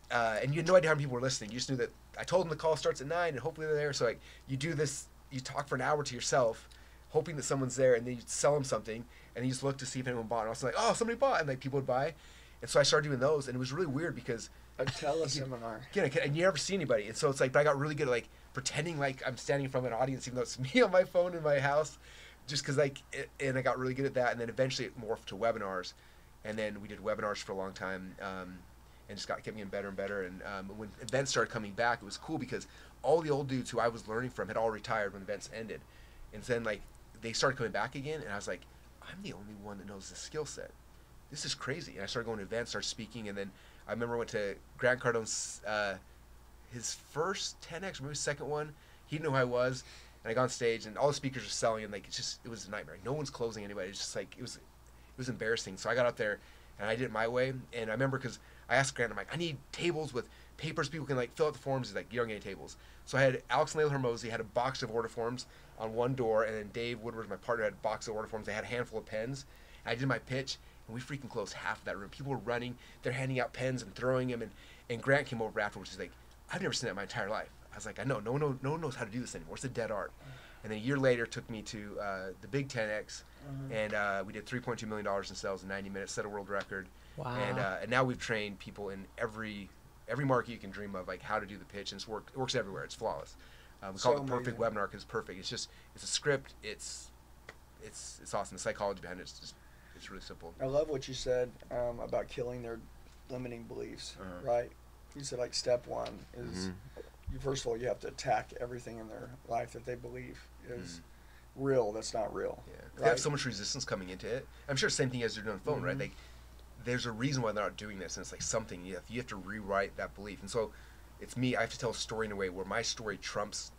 uh, and you had no idea how many people were listening. You just knew that I told them the call starts at nine, and hopefully they're there. So like you do this, you talk for an hour to yourself, hoping that someone's there, and then you sell them something, and you just look to see if anyone bought. And I was like, oh, somebody bought, and like people would buy. And so I started doing those, and it was really weird because A teleseminar. I can- and you never see anybody. And so it's like, but I got really good at like pretending like I'm standing in front of an audience, even though it's me on my phone in my house, just because like, it, and I got really good at that. And then eventually it morphed to webinars, and then we did webinars for a long time, um, and just got kept getting better and better. And um, when events started coming back, it was cool because all the old dudes who I was learning from had all retired when events ended, and then like they started coming back again, and I was like, I'm the only one that knows the skill set. This is crazy. And I started going to events, started speaking, and then I remember I went to Grant Cardone's uh, his first 10x, maybe his second one. He didn't know who I was, and I got on stage, and all the speakers were selling, and like it's just it was a nightmare. No one's closing anybody. It's just like it was it was embarrassing. So I got out there, and I did it my way. And I remember because I asked Grant, I'm like, I need tables with papers people can like fill out the forms. He's like, you don't get any tables. So I had Alex and Leila Hormozi had a box of order forms on one door, and then Dave Woodward, my partner, had a box of order forms. They had a handful of pens. And I did my pitch, and we freaking closed half of that room. People were running, they're handing out pens and throwing them, and, and Grant came over afterwards. He's like, I've never seen that in my entire life. I was like, I know, no one, knows, no one knows how to do this anymore. It's a dead art. And then a year later, took me to uh, the Big 10X, and uh, we did 3.2 million dollars in sales in 90 minutes, set a world record. Wow. And uh, and now we've trained people in every every market you can dream of, like how to do the pitch, and it's work, it works everywhere. It's flawless. Um, we call it the perfect amazing. webinar because it's perfect. It's just it's a script. It's it's it's awesome. The psychology behind it is just it's really simple. I love what you said um, about killing their limiting beliefs. Uh-huh. Right? You said like step one is Mhm. you first of all you have to attack everything in their life that they believe is Mm-hmm. real. That's not real. Yeah, they have so much resistance coming into it. I'm sure same thing as you're doing the phone, right? Mhm. Like, there's a reason why they're not doing this, and it's like something you have, you have to rewrite that belief. And so, it's me. I have to tell a story in a way where my story trumps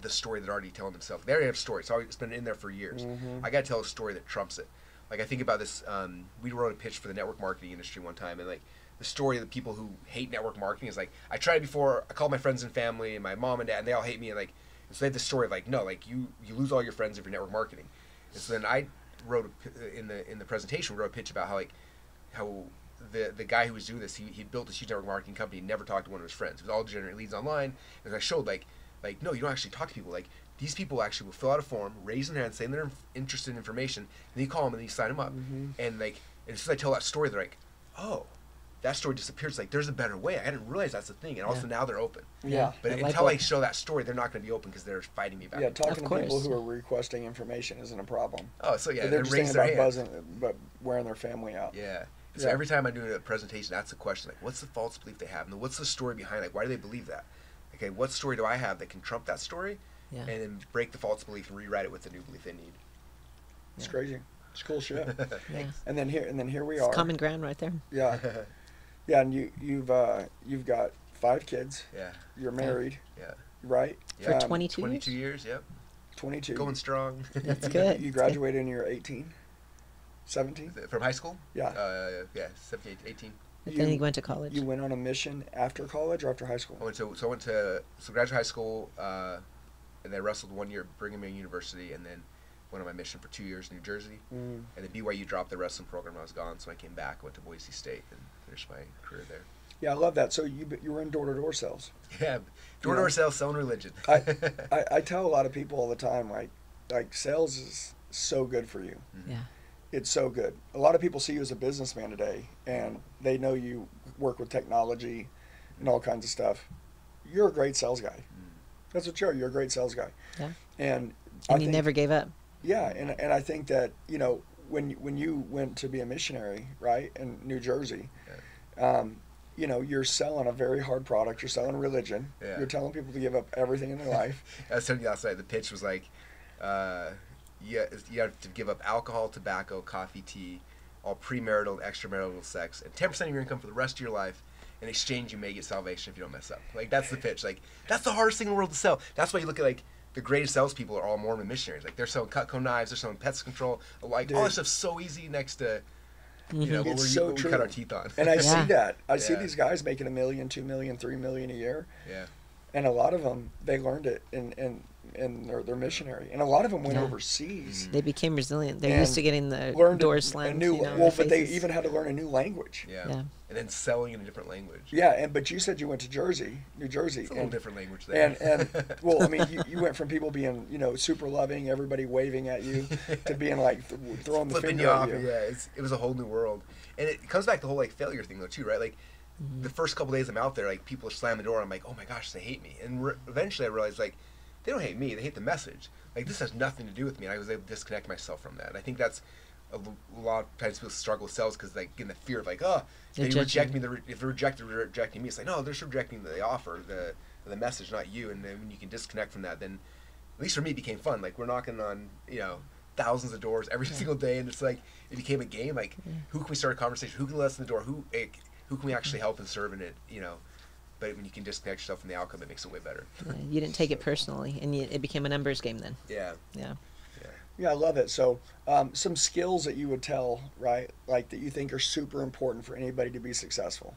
the story that they're already telling themselves. They already have stories. So it's been in there for years. Mhm. I got to tell a story that trumps it. Like I think about this. Um, we wrote a pitch for the network marketing industry one time, and like the story of the people who hate network marketing is like I tried it before. I called my friends and family and my mom and dad, and they all hate me. And like and so they have this story of like no, like you you lose all your friends if you're network marketing. And so then I wrote a, p- in the in the presentation wrote a pitch about how like how the the guy who was doing this he, he built this huge network marketing company never talked to one of his friends. It was all generate leads online. And I showed like like no, you don't actually talk to people. Like these people actually will fill out a form, raise their hand, saying they're interested in information, and then you call them and then you sign them up. Mhm. And like and as soon as I tell that story, they're like, oh. That story disappears. Like, there's a better way. I didn't realize that's the thing, and also Yeah. now they're open. Yeah. But I like until I show that story, they're not going to be open because they're fighting me back. Yeah, talking to people who are requesting information isn't a problem. Oh, so yeah, But they're they just raise thinking their about hand. buzzing, but wearing their family out. Yeah. So Yeah. every time I do a presentation, that's the question. Like, what's the false belief they have, and what's the story behind? Like, why do they believe that? Okay, what story do I have that can trump that story, Yeah. and then break the false belief and rewrite it with the new belief they need? It's Yeah. crazy. It's cool shit. Yeah. and then here and then here we It's are. common ground right there. Yeah. Yeah, and you you've uh, you've got five kids. yeah, You're married, yeah, right? For yeah. 22 Twenty-two years. Yep. 22. Going strong. That's You- good. You graduated when you were 18, 17. From high school? Yeah. Uh, yeah, 17, 18. But then you went to college. You went on a mission after college or after high school? I went to so I went to so graduate high school, uh, and then wrestled one year at Brigham Young University, and then went on my mission for two years in New Jersey. Mm. And then BYU dropped the wrestling program. I was gone, so I came back, went to Boise State, and finished my career there. Yeah, I love that. So you you were in door to door sales. Yeah, door to door sales, selling religion. I, I I tell a lot of people all the time like like sales is so good for you. yeah. It's so good. A lot of people see you as a businessman today, and they know you work with technology and all kinds of stuff. You're a great sales guy. That's what you are. You're a great sales guy. Yeah. And And I you think- never gave up. Yeah, and and I think that you know when when you went to be a missionary, right, in New Jersey, um, you know you're selling a very hard product. You're selling religion. Yeah. You're telling people to give up everything in their life. I was telling you last night. The pitch was like, uh, you, you have to give up alcohol, tobacco, coffee, tea, all premarital and extramarital sex, and ten percent of your income for the rest of your life. In exchange, you may get salvation if you don't mess up. Like that's the pitch. Like that's the hardest thing in the world to sell. That's why you look at like the greatest salespeople are all Mormon missionaries. Like they're selling Cutco knives, they're selling pest control. Like all Dude. that stuff's so easy next to you mm-hmm. know what, It's we so what we true. cut our teeth on. And I Yeah. see that. I see these guys making a million, two million, three million a year, yeah, and a lot of them they learned it and in in their, their missionary, and a lot of them went Yeah. overseas. They became resilient. They're used to getting the Learned a- doors a slammed. new you know, well, but they even had to learn a new language. yeah, Yeah. and then selling in a different language. Yeah, and but you said you went to Jersey, New Jersey, It's a little and different language there. and and well, I mean, you, you went from people being you know super loving, everybody waving at you, to being like th- throwing the flipping finger you off. at you. Yeah, it's, it was a whole new world, and it comes back to the whole like failure thing though too, right? Like Mm-hmm. the first couple days I'm out there, like people slam the door, I'm like, oh my gosh, they hate me, and re- eventually I realized like they don't hate me, they hate the message. Like this has nothing to do with me, and I was able to disconnect myself from that. And I think that's a lot of times people struggle with sales because like in the fear of like, oh, They're reject me, they're, if they reject, they're rejecting me. It's like no, they're just rejecting the offer, the the message, not you. And then when you can disconnect from that, then at least for me, it became fun. Like we're knocking on, you know, thousands of doors every single day, and it's like it became a game. Like who can we start a conversation? Who can let us in the door? Who eh, who can we actually help and serve in it? You know, but when you can disconnect yourself from the outcome, it makes it way better. Yeah, you didn't take it personally, and you, it became a numbers game then. Yeah, Yeah. Yeah, I love it. So, um, some skills that you would tell, right, like that you think are super important for anybody to be successful.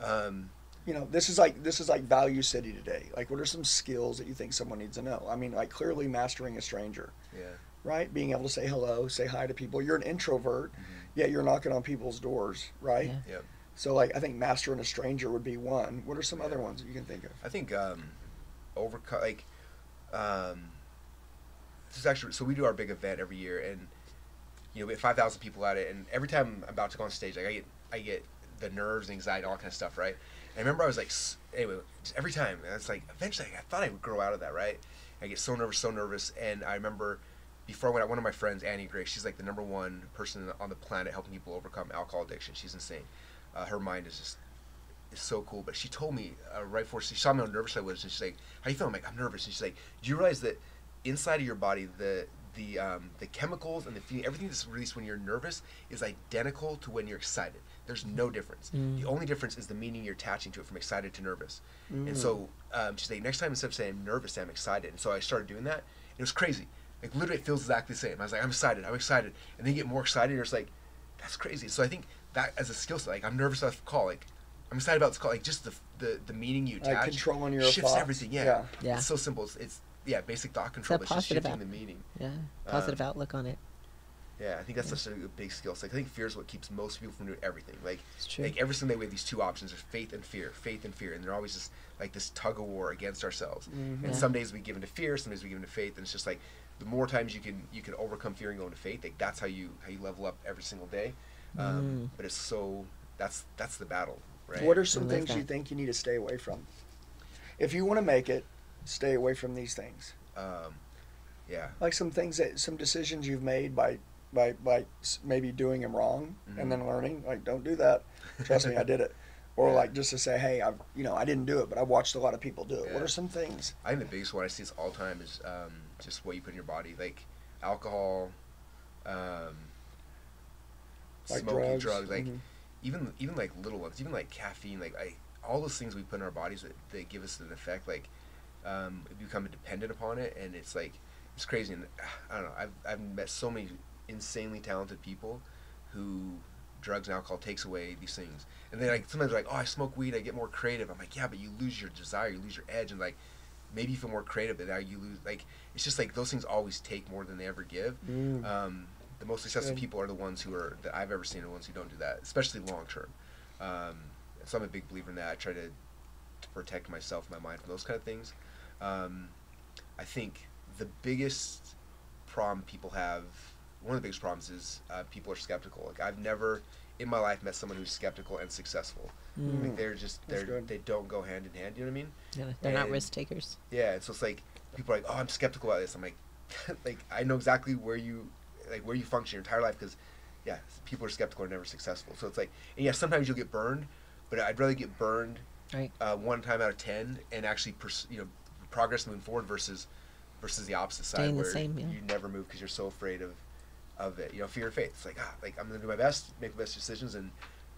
um, You know, this is like this is like Value City today. Like, what are some skills that you think someone needs to know? I mean, like clearly mastering a stranger, yeah, right? Being able to say hello, say hi to people. You're an introvert, yet you're knocking on people's doors, right? Yeah. Yep. So, like, I think mastering a stranger would be one. What are some other ones that you can think of? I think um, overcome like um, this is actually so we do our big event every year, and you know we have five thousand people at it, and every time I'm about to go on stage, like I get I get the nerves, anxiety, all that kind of stuff, right? And I remember I was like, s- anyway, just every time, and it's like eventually I thought I would grow out of that, right? I get so nervous, so nervous, and I remember before I went out, one of my friends, Annie Grace, she's like the number one person on the planet helping people overcome alcohol addiction. She's insane. Uh, her mind is just is so cool. But she told me uh, right before she saw me how nervous I was, and she's like, "How you feeling?" I'm like, "I'm nervous." And she's like, "Do you realize that inside of your body, the the um, the chemicals and the feeling, everything that's released when you're nervous is identical to when you're excited. There's no difference. Mm. The only difference is the meaning you're attaching to it from excited to nervous. And so um, she's like, next time instead of saying I'm nervous, say I'm excited. And so I started doing that. And it was crazy. Like literally, it feels exactly the same. I was like, I'm excited. I'm excited. And then you get more excited. And it's like, that's crazy. So I think that as a skill set, like I'm nervous about the call. Like I'm excited about this call. Like just the the, the meaning you Like attach controlling your shifts thoughts. everything. Yeah. Yeah. Yeah. It's so simple. It's, it's yeah, basic thought control. a But it's just positive shifting out- the meaning. Yeah. Positive Um, outlook on it. Yeah, I think that's such a big skill. So I think fear is what keeps most people from doing everything. Like, It's true. like every single day we have these two options: there's faith and fear, faith and fear, and they're always just like this tug of war against ourselves. Mm-hmm. And Yeah. some days we give into fear, some days we give into faith, and it's just like the more times you can you can overcome fear and go into faith, like that's how you how you level up every single day. Um, But it's so that's that's the battle, right? What are some love things you think you need to stay away from? If you want to make it, stay away from these things. um, yeah, Like some things that some decisions you've made by by by maybe doing them wrong Mhm. and then learning. Like, don't do that. Trust me, I did it. Or Yeah. like just to say, hey, I you know I didn't do it, but I watched a lot of people do it. What are some things? I think the biggest one I see this all the time is um, just what you put in your body, like alcohol, um, Like smoking, drugs? like Mhm. even even like little ones, even like caffeine, like I, all those things we put in our bodies that, that give us an effect, like um, we become dependent upon it, and it's like it's crazy. And I don't know, I've I've met so many insanely talented people who drugs and alcohol takes away these things. And then like sometimes like, oh, I smoke weed, I get more creative. I'm like, yeah, but you lose your desire, you lose your edge, and like maybe you feel more creative, but now you lose. Like it's just like those things always take more than they ever give. Mm. Um, the most successful Good. people are the ones who are that I've ever seen are the ones who don't do that, especially long term. Um, so I'm a big believer in that. I try to, to protect myself, my mind from those kind of things. Um, I think the biggest problem people have, one of the biggest problems is uh, people are skeptical. Like I've never in my life met someone who's skeptical and successful. Mm. Like they're just they're they don't go hand in hand. You know what I mean? Yeah, they're not risk takers. Yeah, and so it's like people are like, "Oh, I'm skeptical about this." I'm like, like I know exactly where you, like where you function your entire life because, yeah, people are skeptical are never successful. So it's like, and yeah, sometimes you'll get burned, but I'd rather get burned Right. uh, one time out of ten and actually, pers- you know, progress moving forward versus, versus the opposite side Staying the where same, yeah. you never move because you're so afraid of, of it. You know, fear of faith. It's like ah, like I'm gonna do my best, make the best decisions, and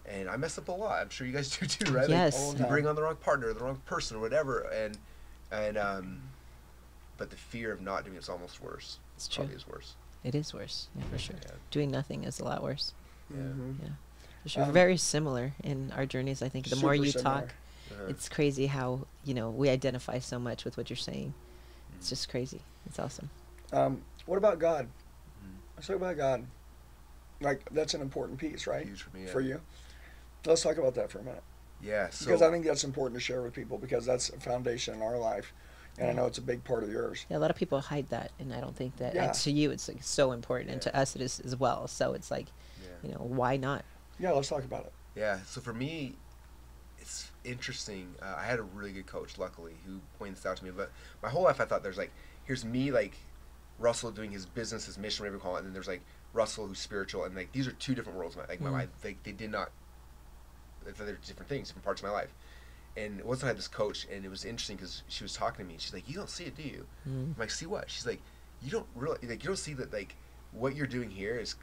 and I mess up a lot. I'm sure you guys do too, right? Yes. all the you bring on the wrong partner, the wrong person, or whatever, and and um, but the fear of not doing it's almost worse. It's true. Probably is worse. It is worse. Yeah, for sure. Yeah. Doing nothing is a lot worse. Yeah. Mhm. Yeah. For sure. Um, Very similar in our journeys. I think the more you similar. talk, Uh-huh. it's crazy how you know we identify so much with what you're saying. It's Mm. just crazy. It's awesome. Um, what about God? Mhm. Let's talk about God. Like that's an important piece, right? Huge for me. For yeah. you. Let's talk about that for a minute. Yeah. So because I think that's important to share with people because that's a foundation in our life, and I know it's a big part of yours. Yeah, a lot of people hide that, and I don't think that. Yeah. To you, it's like so important, and to us, it is as well. So it's like, yeah. you know, why not? Yeah, let's talk about it. Yeah. So for me, it's interesting. Uh, I had a really good coach, luckily, who points out to me. But my whole life, I thought there's like, here's me, like Russell doing his business, his mission, whatever you call it, and then there's like Russell who's spiritual, and like these are two different worlds. my- Like my Mm. life, like they did not. They're different things, different parts of my life. And it wasn't I had this coach, and it was interesting because she was talking to me. and She's like, "You don't see it, do you?" Mm. I'm like, "See what?" She's like, "You don't really like. You don't see that like what you're doing here is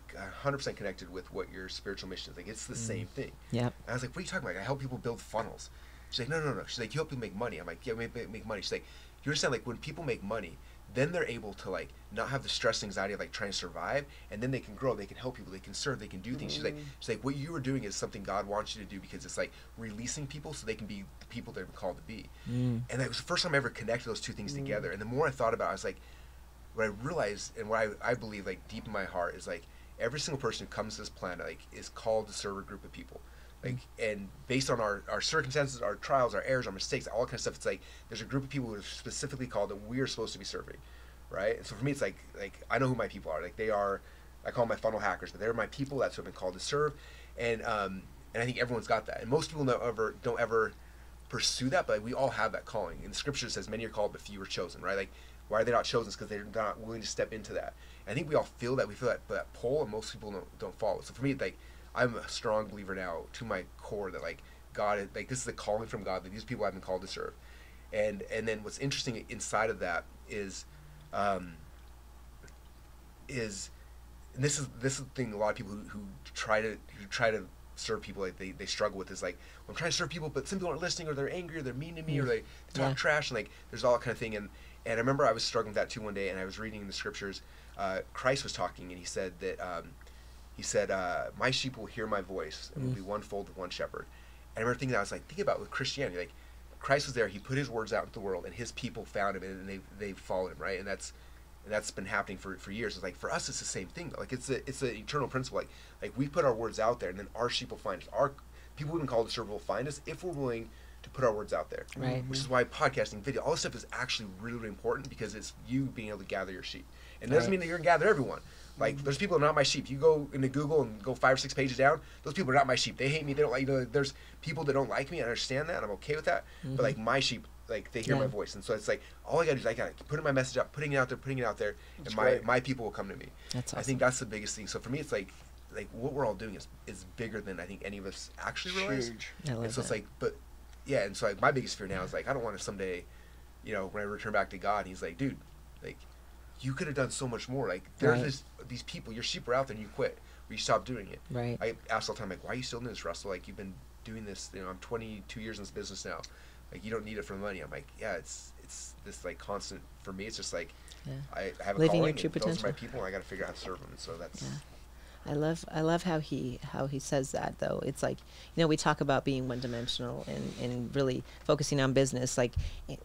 100% connected with what your spiritual mission is. Like it's the Mm. same thing." Yeah. And I was like, "What are you talking about? I help people build funnels." She's like, "No, no, no." She's like, "You help people make money." I'm like, "Yeah, make, make, make money." She's like, "You understand? Like when people make money, then they're able to like not have the stress anxiety of like trying to survive, and then they can grow. They can help people. They can serve. They can do things." She's like, Mhm. "She's like, what you are doing is something God wants you to do because it's like releasing people so they can be the people they're called to be." Mm. And that was the first time I ever connected those two things Mm. together. And the more I thought about it, I was like, what I realized and what I, I believe like deep in my heart is like every single person who comes to this planet like is called to serve a group of people. Like and based on our, our circumstances, our trials, our errors, our mistakes, all kind of stuff, it's like there's a group of people who are specifically called that we are supposed to be serving. Right? And so for me it's like like I know who my people are. Like they are I call them my funnel hackers, but they're my people that's who I've been called to serve. And um and I think everyone's got that. And most people don't ever don't ever pursue that, but we all have that calling. And the scripture says, "Many are called, but few are chosen." Right? Like, why are they not chosen? Because they're not willing to step into that. And I think we all feel that. We feel that that pull, and most people don't don't follow. So for me, like, I'm a strong believer now to my core that like God, is- like this is the calling from God that these people have been called to serve. And and then what's interesting inside of that is, um, is and this is this is the thing a lot of people who, who try to who try to serve people like they, they struggle with is like well, I'm trying to serve people but some people aren't listening or they're angry or they're mean to me or they, they talk Yeah. trash and like there's all that kind of thing and and I remember I was struggling with that too one day and I was reading in the scriptures uh, Christ was talking and he said that um, he said uh, my sheep will hear my voice and will Mm. be one fold with one shepherd and I remember thinking that I was like thinking about with Christianity like Christ was there he put his words out into the world and his people found him and they they followed him right and that's and that's been happening for, for years. It's like for us, it's the same thing. Like it's a it's an eternal principle. Like like we put our words out there, and then our sheep will find us. Our people who've been called to will find us if we're willing to put our words out there. Right. Which is why podcasting, video, all this stuff is actually really really important because it's you being able to gather your sheep. And it doesn't Right. mean that you're gonna gather everyone. Like there's people that are not my sheep. You go into Google and go five or six pages down. Those people are not my sheep. They hate me. They don't like. You know, there's people that don't like me. I understand that. I'm okay with that. But like mm-hmm. my sheep, like they hear my voice, and so it's like all I gotta do is I gotta put putting my message out, putting it out there, putting it out there, That's and my great. my people will come to me. That's I think that's the biggest thing. So for me, it's like like what we're all doing is is bigger than I think any of us actually realize. Huge. I love And so it's like, but yeah, and so like my biggest fear now is like I don't want to someday, you know, when I return back to God, He's like, dude, like you could have done so much more. Like there's Right. this, these people, your sheep are out there, and you quit or you stop doing it. right. I ask all the time, like, why are you still doing this, Russell? Like, you've been doing this, you know, I'm 22 years in this business now. Like, you don't need it for money. I'm like, yeah, it's it's this like constant for me. It's just like Yeah. I, I have a Living your true and Those are my people, and I got to figure out how to serve them. So that's Yeah. I love I love how he how he says that though. It's like you know we talk about being one dimensional and, and really focusing on business. Like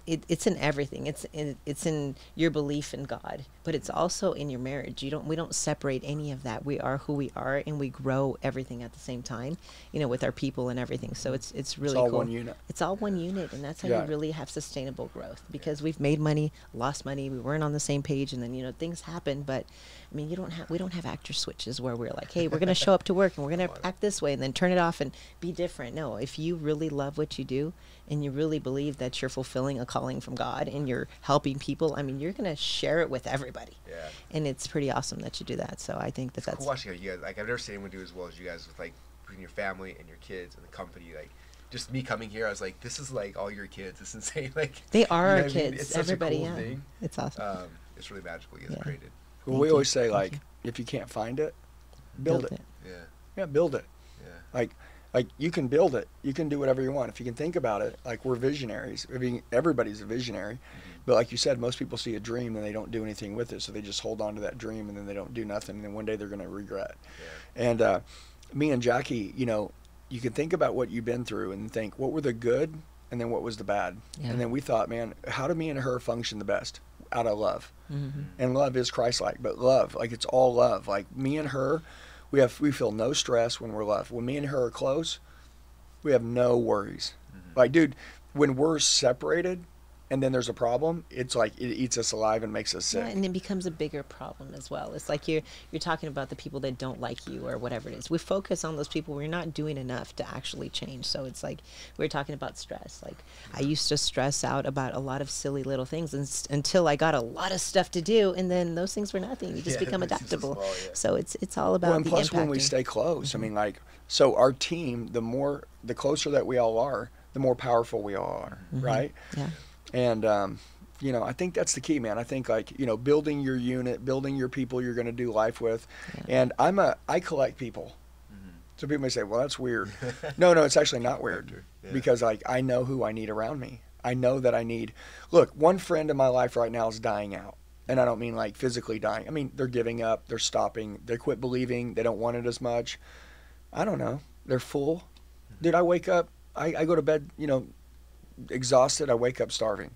it, it's in everything. It's in, it's in your belief in God, but it's also in your marriage. You don't we don't separate any of that. We are who we are, and we grow everything at the same time. You know, with our people and everything. So it's it's really it's all cool. one unit. It's all one unit, and that's how Yeah. you really have sustainable growth. Because we've made money, lost money, we weren't on the same page, and then you know things happen. But I mean, you don't have we don't have actor switches where we're like, hey, we're gonna show up to work and we're gonna act this way, and then turn it off and be different. No, if you really love what you do, and you really believe that you're fulfilling a calling from God and you're helping people, I mean, you're gonna share it with everybody. Yeah. And it's pretty awesome that you do that. So I think that that's cool watching you guys like I've never seen anyone do as well as you guys with like between your family and your kids and the company like just me coming here I was like this is like all your kids it's insane like they are you know our what I mean? kids. It's such a Everybody, cool yeah, thing. it's awesome. um, it's really magical you guys Yeah. created Well, Thank we you. always say Thank like, you. if you can't find it, build, it. yeah Yeah, build it. yeah Like, like you can build it. You can do whatever you want if you can think about it. Like we're visionaries. I mean, everybody's a visionary, but like you said, most people see a dream and they don't do anything with it, so they just hold on to that dream and then they don't do nothing, and then one day they're gonna regret. yeah And uh, me and Jackie, you know, you can think about what you've been through and think what were the good and then what was the bad. Yeah. And then we thought, man, how do me and her function the best? Out of love. hmm And love is Christ like, but love, like it's all love. Like me and her, we have we feel no stress when we're love. When me and her are close, we have no worries. Like, dude, when we're separated and then there's a problem, it's like it eats us alive and makes us sick. Yeah, and it becomes a bigger problem as well. It's like you're you're talking about the people that don't like you or whatever it is. We focus on those people. We're not doing enough to actually change. So it's like we are talking about stress. Like I used to stress out about a lot of silly little things and, until I got a lot of stuff to do, and then those things were nothing. You just Yeah, become adaptable. yeah. So it's it's all about well, and the plus when we stay close, I mm-hmm. mean, like, so our team, the more, the closer that we all are, the more powerful we all are, mm-hmm. right? Yeah. And um, you know, I think that's the key, man. I think like you know, building your unit, building your people you're going to do life with, Yeah. and I'm a I collect people. Mm-hmm. So people may say, well, that's weird. no, no, it's actually not weird yeah. because like I know who I need around me. I know that I need. Look, one friend in my life right now is dying out. And I don't mean like physically dying. I mean they're giving up, they're stopping, they quit believing, they don't want it as much. I don't know. They're full. Dude, I wake up, I, I go to bed, you know, exhausted, I wake up starving.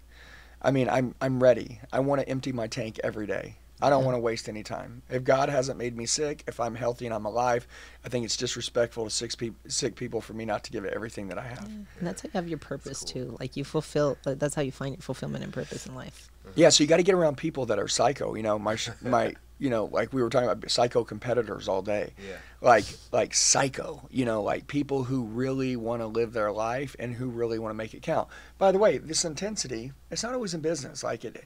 I mean, I'm I'm ready. I want to empty my tank every day. I don't Yeah. want to waste any time. If God hasn't made me sick, if I'm healthy and I'm alive, I think it's disrespectful to sick, peop sick people for me not to give it everything that I have. And that's how you have your purpose cool. too. Like you fulfill. like, That's how you find your fulfillment and purpose in life. Yeah, so you got to get around people that are psycho. You know, my my you know, like we were talking about psycho competitors all day. yeah Like like psycho. You know, like people who really want to live their life and who really want to make it count. By the way, this intensity, it's not always in business. Like it.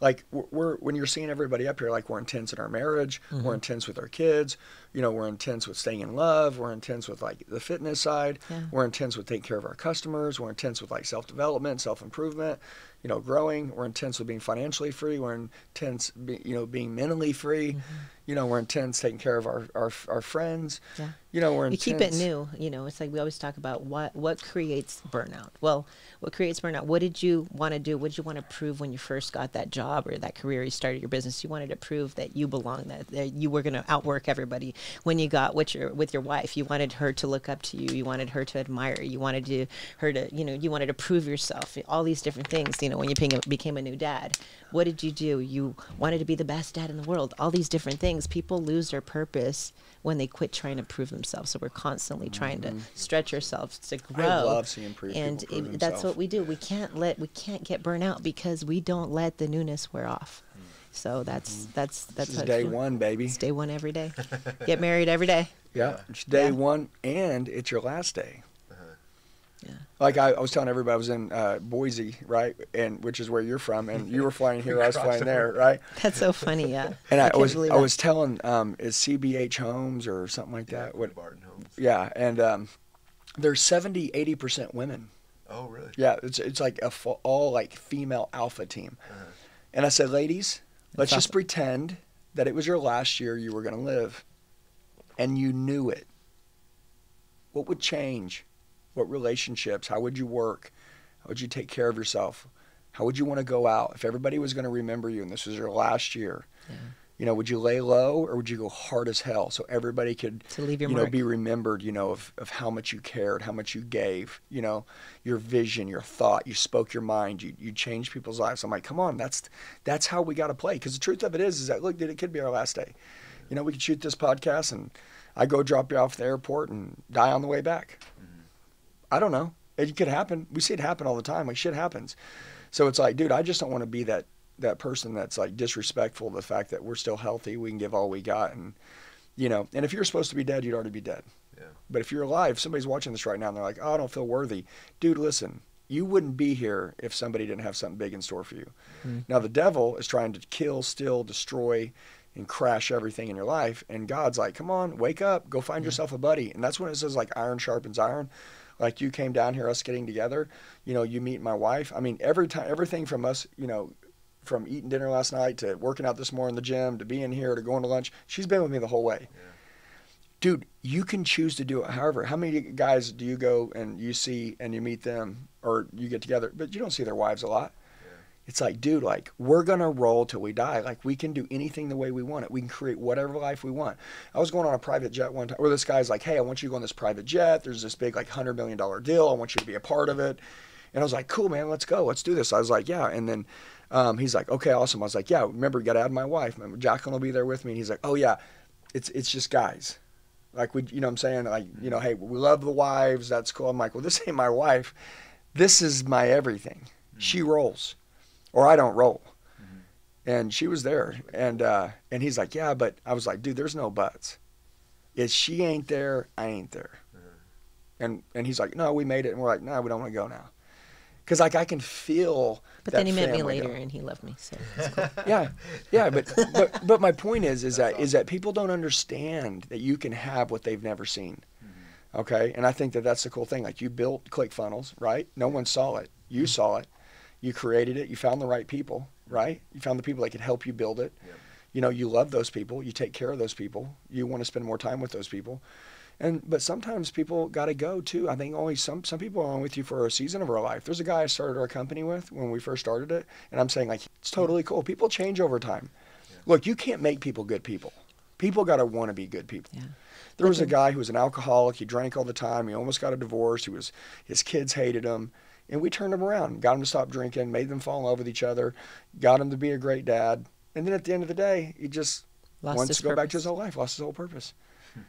Like we're, when you're seeing everybody up here, like we're intense in our marriage, we're mm-hmm. intense with our kids, you know, we're intense with staying in love, we're intense with like the fitness side, Yeah. we're intense with taking care of our customers, we're intense with like self development, self improvement, you know, growing. We're intense with being financially free. We're intense, be, you know, being mentally free. Mm-hmm. You know, we're intense taking care of our our, our friends. Yeah. You know, we're you intense. keep it new you know it's like we always talk about what what creates burnout. Well what creates burnout what did you want to do? What did you want to prove when you first got that job or that career you started your business? You wanted to prove that you belong that, that you were going to outwork everybody when you got with your with your wife. You wanted her to look up to you. You wanted her to admire you. You wanted to, her to you know you wanted to prove yourself. All these different things you know when you became a new dad what did you do you wanted to be the best dad in the world all these different things people lose their purpose when they quit trying to prove themselves. So we're constantly trying to stretch ourselves to grow. Mm-hmm. love seeing prove and prove it- that's what we do. We can't let we can't get burnt out because we don't let the newness wear off. So that's that's that's how day one, baby. It's day one every day. Get married every day. Yeah, it's day Yeah. one, and it's your last day. Yeah. Like I, I was telling everybody, I was in uh, Boise, right, and which is where you're from, and you were flying here, I was flying there, right? That's so funny. Yeah. And I, can't was, I that. was telling, um, is CBH Homes or something like yeah that? What? Barton Homes Yeah, and um, there's 70, 80 percent women. oh really Yeah, it's it's like a fu- all like female alpha team. Uh-huh. And I said, ladies, let's That's just pretend that it was your last year you were going to live, and you knew it. What would change? What relationships? How would you work? How would you take care of yourself? How would you want to go out if everybody was going to remember you and this was your last year? Yeah. You know, would you lay low or would you go hard as hell so everybody could To leave your you know be remembered, you know, of, of how much you cared, how much you gave, you know, your vision, your thought, you spoke your mind, you you changed people's lives. I'm like, come on, that's that's how we got to play. Because the truth of it is, is that look, dude, it could be our last day. You know, we could shoot this podcast and I go drop you off at the airport and die on the way back. Mm-hmm. I don't know. It could happen. We see it happen all the time. Like shit happens. So it's like, dude, I just don't want to be that that person that's like disrespectful of the fact that we're still healthy, we can give all we got, and you know. And if you're supposed to be dead, you'd already be dead. Yeah. But if you're alive, somebody's watching this right now and they're like, oh, I don't feel worthy. Dude, listen, you wouldn't be here if somebody didn't have something big in store for you. Hmm. Now, the devil is trying to kill, steal, destroy, and crash everything in your life. And God's like, come on, wake up, go find yourself a buddy. And that's when it says, like, iron sharpens iron. Like you came down here, us getting together, you know, you meet my wife. I mean, every time, everything from us, you know, from eating dinner last night to working out this morning in the gym to being here to going to lunch, she's been with me the whole way dude, you can choose to do it however. How many guys do you go and you see and you meet them or you get together, but you don't see their wives a lot? It's like, dude, like we're gonna roll till we die. Like we can do anything the way we want it. We can create whatever life we want. I was going on a private jet one time where this guy's like, hey, I want you to go on this private jet. There's this big like hundred million dollar deal. I want you to be a part of it. And I was like, cool, man, let's go, let's do this. I was like, yeah. And then um, he's like, okay, awesome. I was like, yeah. Remember, you got to add my wife. Remember, Jacqueline will be there with me. And he's like, oh yeah, it's it's just guys. Like we, you know, what I'm saying, like you know, hey, we love the wives. That's cool. I'm like, well, this ain't my wife. This is my everything. She rolls, or I don't roll. Mm-hmm. And she was there, and uh, and he's like, yeah, but I was like, dude, there's no buts. If she ain't there, I ain't there. Uh-huh. And and he's like, no, we made it, and we're like, no, we don't want to go now, because like I can feel. But that then he met me later go. and he loved me. So it's cool. Yeah, yeah, but but but my point is is that is that people don't understand that you can have what they've never seen. Mm-hmm. Okay, and I think that that's the cool thing. Like you built ClickFunnels, right? No one saw it. You mm-hmm. saw it. You created it. You found the right people, right? You found the people that could help you build it. Yep. You know, you love those people. You take care of those people. You want to spend more time with those people. And but sometimes people got to go too. I think only some some people are on with you for a season of our life. There's a guy I started our company with when we first started it, and I'm saying like it's totally cool. People change over time. Look, you can't make people good people. People got to want to be good people. Yeah. There was a guy who was an alcoholic. He drank all the time. He almost got a divorce. He was his kids hated him, and we turned him around, got him to stop drinking, made them fall in love with each other, got him to be a great dad. And then at the end of the day, he just Lost wants to go back to his purpose. whole life, lost his whole purpose. Hmm.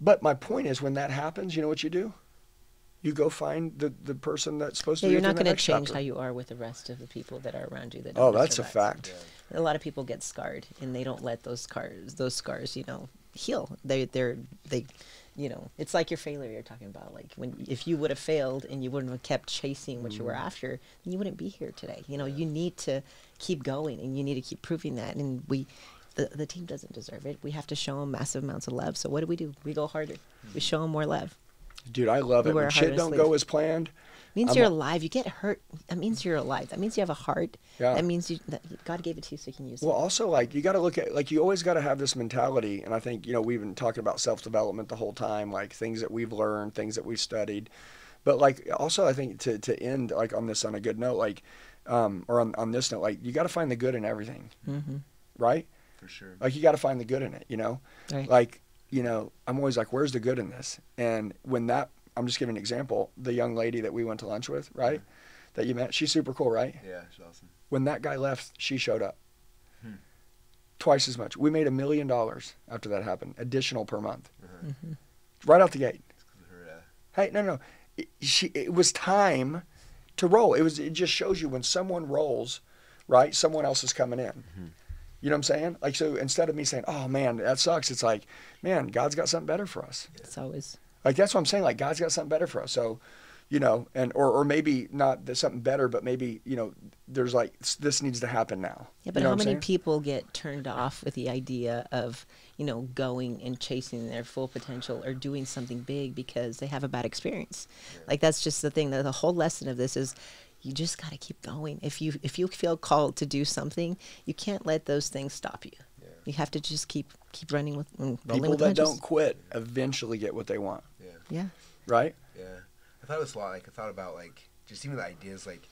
But my point is, when that happens, you know what you do? You go find the, the person that's supposed Yeah, to. you're not going going to change how you are with the rest of the people that are around you. That Oh, don't that's a survive. fact. A lot of people get scarred, and they don't let those scars, those scars, you know, heal. They, they're, they, you know, it's like your failure you're talking about. Like when, if you would have failed and you wouldn't have kept chasing what you were Mm-hmm. after, then you wouldn't be here today. You know, you need to keep going, and you need to keep proving that. And we, the, the team doesn't deserve it. We have to show them massive amounts of love. So what do we do? We go harder. We show them more love. Dude, I love We it. When shit don't sleeve. go as planned. Means I'm you're alive. You get hurt. That means you're alive. That means you have a heart. Yeah. That means you, that God gave it to you so you can use Well, it. Well, also like you got to look at like you always got to have this mentality, and I think you know we've been talking about self development the whole time, like things that we've learned, things that we've studied, but like also I think to to end like on this on a good note, like um, or on on this note, like you got to find the good in everything, Mm-hmm. right? For sure. Like you got to find the good in it, you know. Right. Like you know, I'm always like, where's the good in this? And when that, I'm just giving an example. The young lady that we went to lunch with, right? That you met, she's super cool, right? Yeah, it's awesome. when that guy left, she showed up. Hmm. Twice as much. We made a million dollars after that happened, additional per month, Uh-huh. Mm-hmm. right out the gate. It's 'cause her, uh, Hey, no, no, it, she. It was time to roll. It was. It just shows you when someone rolls, right? Someone else is coming in. You know what I'm saying? Like so, instead of me saying, "Oh man, that sucks," it's like, "Man, God's got something better for us." It's always Like that's what I'm saying. Like God's got something better for us. So, you know, and or or maybe not something better, but maybe you know, there's like this needs to happen now. yeah. But You know how many saying? people get turned off with the idea of you know going and chasing their full potential or doing something big because they have a bad experience? Like that's just the thing. That the whole lesson of this is. You just got to keep going. If you if you feel called to do something, you can't let those things stop you. Yeah. You have to just keep keep running with and rolling People with the that punches. don't quit eventually get what they want, yeah. Yeah. right? Yeah, I thought it was a lot. Like I thought about like just even the ideas. Like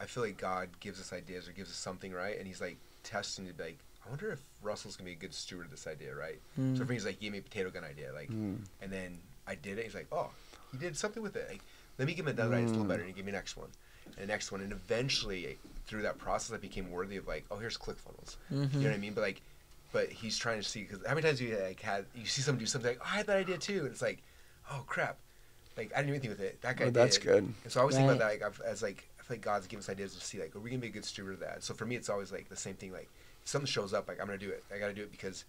I feel like God gives us ideas or gives us something, right? And He's like testing to be like, I wonder if Russell's gonna be a good steward of this idea, right? Mm. So for me, he's like, he gave me a potato gun idea, like, Mm. and then I did it. He's like, oh, he did something with it. Like, let me give him another idea, it's a little Mm. better. And he gave me the next one, and the next one, and eventually through that process, I became worthy of like, oh, here's ClickFunnels. Mm-hmm. You know what I mean? But like, but he's trying to see because how many times you like had you see someone do something like, oh, I had that idea too, and it's like, oh crap, like I didn't do anything with it. That guy Oh, that's did. good. And so I always think about that like I've, as like I feel like God's giving us ideas to see like, are we gonna be a good steward of that? So for me, it's always like the same thing. Like if something shows up, like I'm gonna do it. I gotta do it because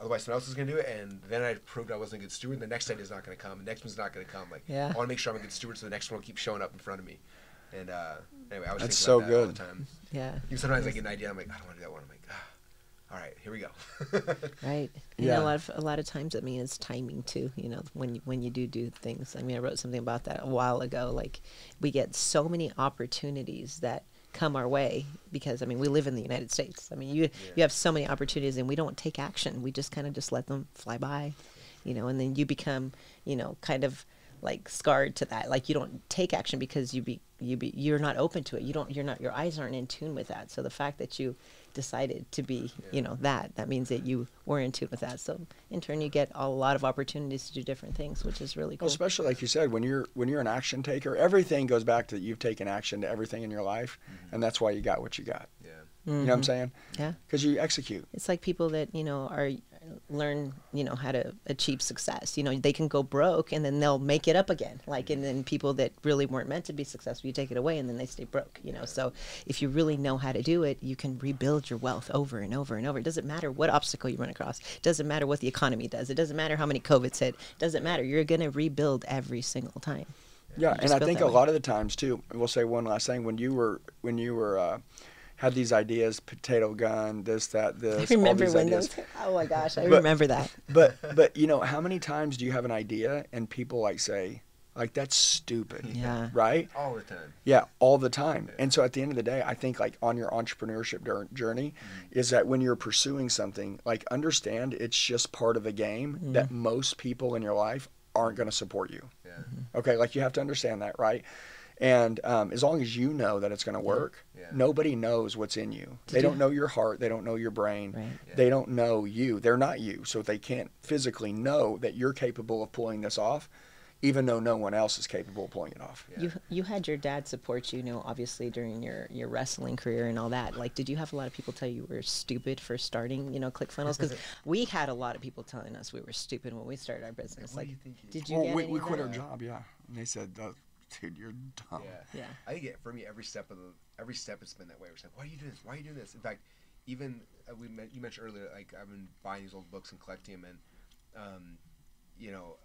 otherwise someone else is gonna do it, and then I proved I wasn't a good steward. And the next idea is not gonna come. The next one's not gonna come. Like Yeah. I want to make sure I'm a good steward, so the next one will keep showing up in front of me. And uh, anyway, I was That's thinking so about that all good. the time. Yeah. Even sometimes I get an idea, I'm like, I don't want to do that one. I'm like, ah, all right, here we go. Right. You Yeah. know, a lot of a lot of times, I mean, it's timing too. You know, when you, when you do do things. I mean, I wrote something about that a while ago. Like, we get so many opportunities that come our way because I mean, we live in the United States. I mean, you you have so many opportunities, and we don't take action. We just kind of just let them fly by, you know, and then you become, you know, kind of like scarred to that like you don't take action because you be you be you're not open to it you don't you're not your eyes aren't in tune with that so the fact that you decided to be you know that that means that you were in tune with that so in turn you get a lot of opportunities to do different things which is really cool Well, especially like you said, when you're when you're an action taker, everything goes back to that you've taken action to everything in your life, mm-hmm. and that's why you got what you got. yeah. You know what I'm mm-hmm. saying? yeah Because you execute. it's like people that you know are learn you know how to achieve success. You know they can go broke and then they'll make it up again. Like and then people that really weren't meant to be successful you take it away and then they stay broke you know? So if you really know how to do it you can rebuild your wealth over and over and over. It doesn't matter what obstacle you run across. It doesn't matter what the economy does. It doesn't matter how many covid's hit. It doesn't matter. You're going to rebuild every single time. Yeah, and I think a way. lot of the times too. We'll say one last thing. When you were when you were uh, had these ideas, potato gun, this, that, this. i all remember these when ideas. oh my gosh i But- remember that But but you know how many times do you have an idea and people like say like that's stupid, Yeah. right? All the time. Yeah, all the time. And so at the end of the day, I think like on your entrepreneurship jour- journey mm-hmm. is that when you're pursuing something, like understand it's just part of the game mm-hmm. that most people in your life aren't going to support you. Yeah. Mm-hmm. Okay, like you have to understand that, right? And um, as long as you know that it's going to work, Yeah. nobody knows what's in you. Did they you- don't know your heart. They don't know your brain. Right. Yeah. They don't know you. They're not you. So they can't physically know that you're capable of pulling this off, even though no one else is capable of pulling it off. Yeah. You you had your dad support you, you know, obviously during your your wrestling career and all that. Like, did you have a lot of people tell you were stupid for starting, you know, ClickFunnels? Because we had a lot of people telling us we were stupid when we started our business. what Like, you you- did you well, get we, any we quit our job, yeah. And they said, "Uh, dude, you're dumb. Yeah. Yeah. I think it, for me, every step of the every step it's been that way. We're saying, why are you doing this? Why are you doing this? In fact, even uh, we met, you mentioned earlier, like I've been buying these old books and collecting them, and um, you know,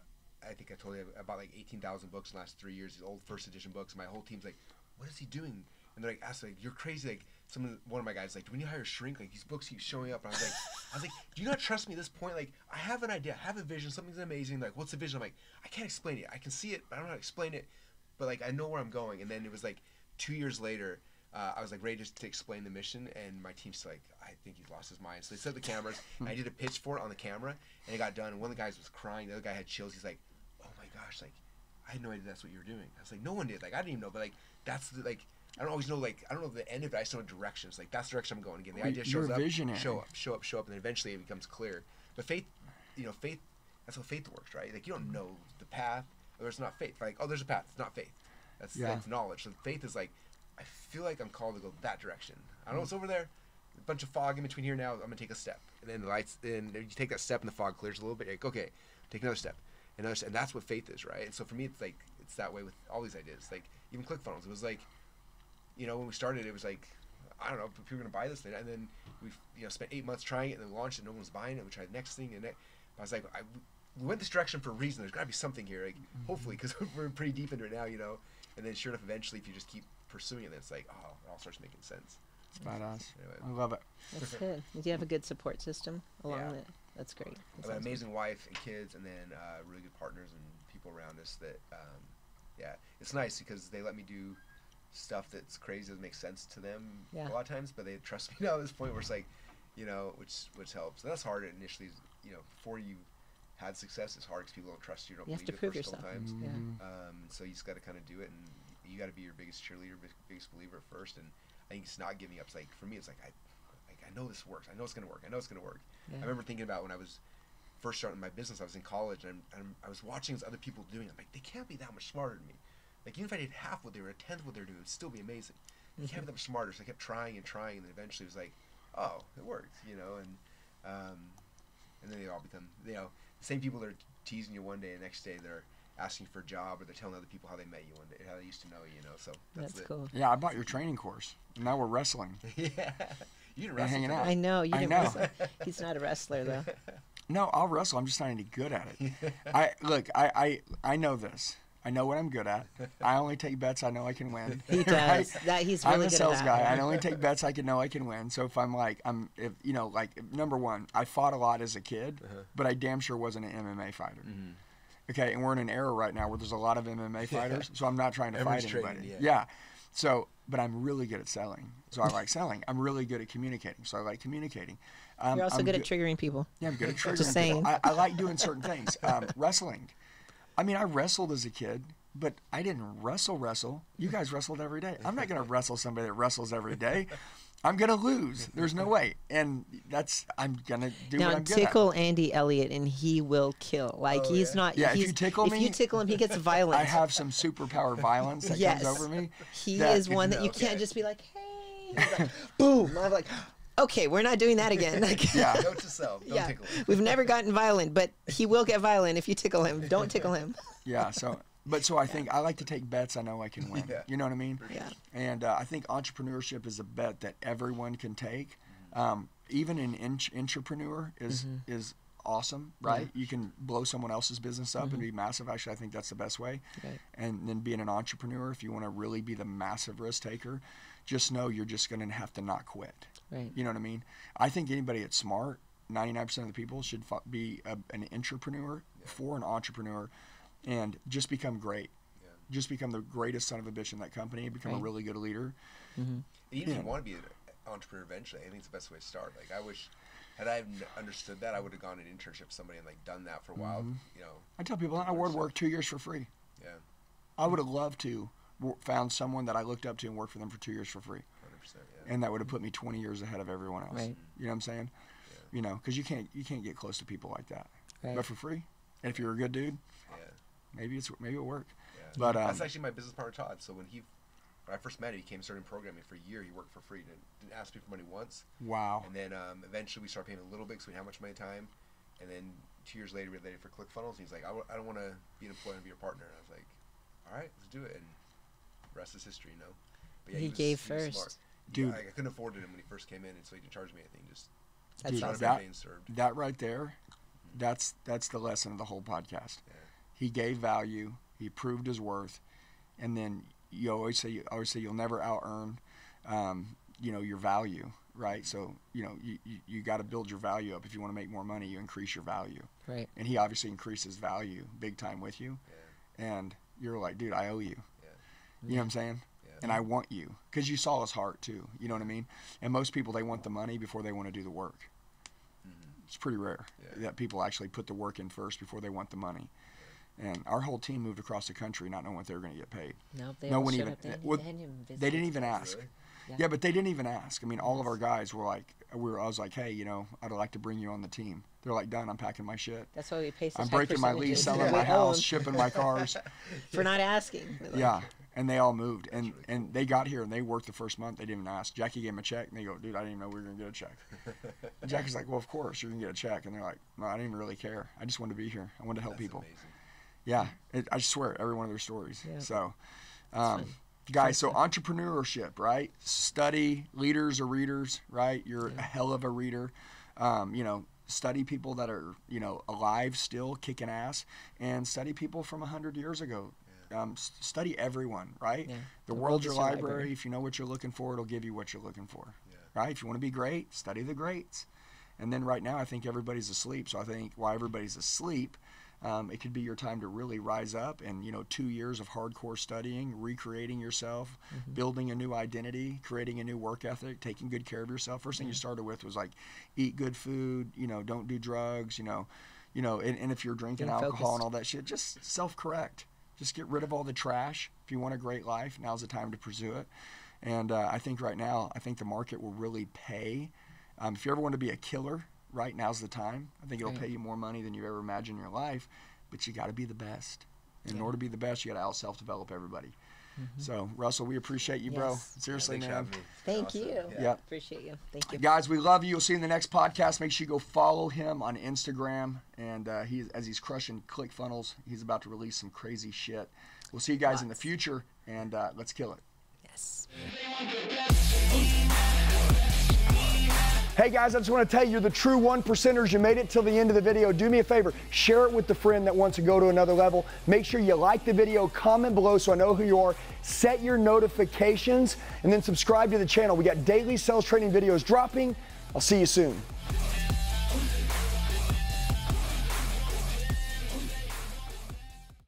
I think I told you about like eighteen thousand books in the last three years. These old first edition books. My whole team's like, what is he doing? And they're like, ask like, you're crazy. Like some of the, one of my guys like, do we need to hire a shrink? Like these books keep showing up, and I was like, I was like, do you not trust me at this point? Like I have an idea, I have a vision, something's amazing. Like what's the vision? I'm like, I can't explain it. I can see it, but I don't know how to explain it but like I know where I'm going. And then it was like two years later, uh, I was like ready just to explain the mission, and my team's like, I think he's lost his mind. So they set up the cameras, and I did a pitch for it on the camera, and it got done. And one of the guys was crying, the other guy had chills. He's like, Oh my gosh, like I had no idea that's what you were doing. I was like, No one did. Like I didn't even know, but like that's the like. I don't always know, like I don't know the end of it. I just know directions. Like that's the direction I'm going. Again, the Well, idea shows up, visionary. show up, show up, show up, and then eventually it becomes clear. But faith, you know, faith. That's how faith works, right? Like you don't know the path, or it's not faith. Like oh, there's a path. It's not faith. That's, Yeah. that's knowledge. So faith is like, I feel like I'm called to go that direction. I don't know hmm. what's over there. A bunch of fog in between here now. I'm gonna take a step, and then the lights. Then you take that step, and the fog clears a little bit. You're like, okay, take another step, another, step. and that's what faith is, right? And so for me, it's like it's that way with all these ideas. Like even ClickFunnels, it was like, you know, when we started, it was like, I don't know, people are gonna buy this thing, and then we, you know, spent eight months trying it, and then we launched it. No one was buying it. We tried the next thing, and it, I was like, I, we went this direction for a reason. There's gotta be something here, like hopefully, because we're pretty deep into it now, you know. And then sure enough, eventually, if you just keep pursuing it, then it's like, oh, it all starts making sense. It's badass. Anyway. I love it. That's good. Do you have a good support system along Yeah. it? That's great. That I have got an sounds good. amazing wife and kids, and then uh, really good partners and people around us. That, um, yeah, it's nice because they let me do stuff that's crazy doesn't make sense to them Yeah. a lot of times, but they trust me now at this point where it's like, you know, which which helps. And that's hard initially. You know, before you had success, it's hard because people don't trust you, don't You have believe to prove first couple yourself. times. Yeah. Mhm. Um, so you just got to kind of do it, and you got to be your biggest cheerleader, big- biggest believer at first. And I think it's not giving up. It's like for me, it's like I, like I know this works. I know it's gonna work. I know it's gonna work. Yeah. I remember thinking about when I was first starting my business. I was in college and, and I was watching these other people doing. it. I'm like, they can't be that much smarter than me. Like even if I did half what they were, a tenth what they're doing, it would still be amazing. They can't be that much smarter. So I kept trying and trying, and then eventually it was like, oh, it worked, you know. And um, and then they all become, you know, the same people that are teasing you one day, and the next day they're asking for a job, or they're telling other people how they met you one day, how they used to know you, you know. So that's, That's it. cool. Yeah, I bought your training course. And now we're wrestling. yeah, you didn't wrestle hanging out. I know you I didn't know. wrestle. He's not a wrestler though. No, I'll wrestle. I'm just not any good at it. I look. I, I I know this. I know what I'm good at. I only take bets I know I can win. He right? does. That he's really I'm a good sales at guy. I only take bets I can know I can win. So if I'm like, I'm, if you know, like number one, I fought a lot as a kid, Uh-huh. but I damn sure wasn't an MMA fighter. Mm-hmm. Okay, and we're in an era right now where there's a lot of MMA fighters, so I'm not trying to Everyone's fight training, anybody. yeah. So, but I'm really good at selling. So I like selling. I'm really good at communicating. So I like communicating. Um, You're also I'm good at triggering people. yeah, I'm good at triggering. Just people. saying. I, I like doing certain things. Um, wrestling. I mean, I wrestled as a kid, but I didn't wrestle wrestle. You guys wrestled every day. I'm not going to wrestle somebody that wrestles every day. I'm going to lose. There's no way. And that's I'm going to do now what I'm good tickle Andy Elliott and he will kill. Like Oh, he's yeah? not. Yeah, if he's, you tickle if me- you tickle him, he gets violent. I have some superpower violence that Yes. comes over me. He that- is one that you Okay. can't just be like, hey, He's like, boom. I'm like, okay, we're not doing that again. Like, Yeah. Note to self, don't yeah, tickle. we've never gotten violent, but he will get violent if you tickle him. Don't tickle him. Yeah. So, but so I think I like to take bets I know I can win. Yeah. You know what I mean? Yeah. And uh, I think entrepreneurship is a bet that everyone can take. Um, even an int- entrepreneur is is awesome, right? You can blow someone else's business up and be massive. Actually, I think that's the best way. Right. And then being an entrepreneur, if you want to really be the massive risk taker, just know you're just going to have to not quit. Right. You know what I mean? I think anybody that's smart, 99% of the people should fo- be a, an entrepreneur for an entrepreneur and just become great. Yeah. Just become the greatest son of a bitch in that company, become a really good leader. And even if you want to be an entrepreneur eventually, I think it's the best way to start. Like I wish, had I understood that, I would have gone an internship with somebody and like done that for a while. Mm-hmm. You know, I tell people I would work two years for free. yeah, I would have loved to w- found someone that I looked up to and worked for them for two years for free, hundred percent. Yeah. and that would have put me 20 years ahead of everyone else. Right. You know what I'm saying? You know, because you can't you can't get close to people like that, Right. but for free. And if you're a good dude, yeah. maybe it's maybe it'll work. Yeah. But, um, that's actually my business partner Todd. So when he, when I first met him, he came started programming for a year. He worked for free. Didn't, didn't ask me for money once. Wow. And then um, eventually we started paying a little bit because we didn't have much money time. And then two years later we had it for ClickFunnels. And he's like, I w- I don't want to be an employee and be your partner. And I was like, all right, let's do it. And the rest is history, you know. But He was- gave was first. Smart. Dude. Yeah, I, I couldn't afford it when he first came in, and so he didn't charge me anything. Just Dude, shot that- everything served. That right there, that's that's the lesson of the whole podcast. Yeah. He gave value. He proved his worth, and then you always say you always say you'll never out earn, um, you know, your value, right? So you know you you, you got to build your value up if you want to make more money. You increase your value, Right. and he obviously increases value big time with you, Yeah. and you're like, dude, I owe you. Yeah. You know what I'm saying? Yeah. And I want you because you saw his heart too. You know what I mean? And most people they want the money before they want to do the work. It's pretty rare Mm-hmm. Yeah. that people actually put the work in first before they want the money. And our whole team moved across the country not knowing what they were going to get paid. No, they No one even- They, well, they, didn't even. They didn't even ask. Really? Yeah. Yeah. but they didn't even ask. I mean, all of our guys were like, we were, I was like, hey, you know, I'd like to bring you on the team. They're like, done. I'm packing my shit. That's why we pay I'm breaking my lease, selling my house, shipping my cars. for not asking. Like, Yeah, and they all moved, and really and they got here and they worked the first month. They didn't even ask. Jackie gave them a check, and they go, "Dude, I didn't even know we were gonna get a check." And Jackie's like, "Well, of course you're gonna get a check," and they're like, "No, I didn't even really care. I just wanted to be here. I wanted to help That's people." amazing. Yeah, it, I swear, every one of their stories. Yeah. So, um, guys, so entrepreneurship, right? Study leaders or readers, right? You're a hell of a reader. Um, you know, study people that are you know alive still, kicking ass, and study people from a hundred years ago. Um, study everyone, right? Yeah. The, The world's your library. library. If you know what you're looking for, it'll give you what you're looking for, Yeah. right? If you want to be great, study the greats. And then right now, I think everybody's asleep. So I think while everybody's asleep, um, it could be your time to really rise up and you know two years of hardcore studying recreating yourself building a new identity creating a new work ethic taking good care of yourself first thing you started with was like eat good food you know don't do drugs you know you know and, and if you're drinking Being alcohol focused. and all that shit just self-correct just get rid of all the trash if you want a great life now's the time to pursue it and uh, i think right now i think the market will really pay Um, if you ever want to be a killer, right now's the time. I think it'll pay you more money than you ever imagined in your life, but you got to be the best. In order to be the best, you got to out self develop everybody. So, Russell, we appreciate you, bro. Seriously, Thanks for man. Thank Awesome. you. Yeah. Yep. Appreciate you. Thank you. Guys, we love you. You'll see you in the next podcast. Make sure you go follow him on Instagram. And uh, he, as he's crushing ClickFunnels, he's about to release some crazy shit. We'll see you guys in the future, and uh, let's kill it. Yes. Hey guys, I just want to tell you, you're the true one percenters. You made it till the end of the video. Do me a favor, share it with the friend that wants to go to another level. Make sure you like the video, comment below so I know who you are. Set your notifications, and then subscribe to the channel. We got daily sales training videos dropping. I'll see you soon.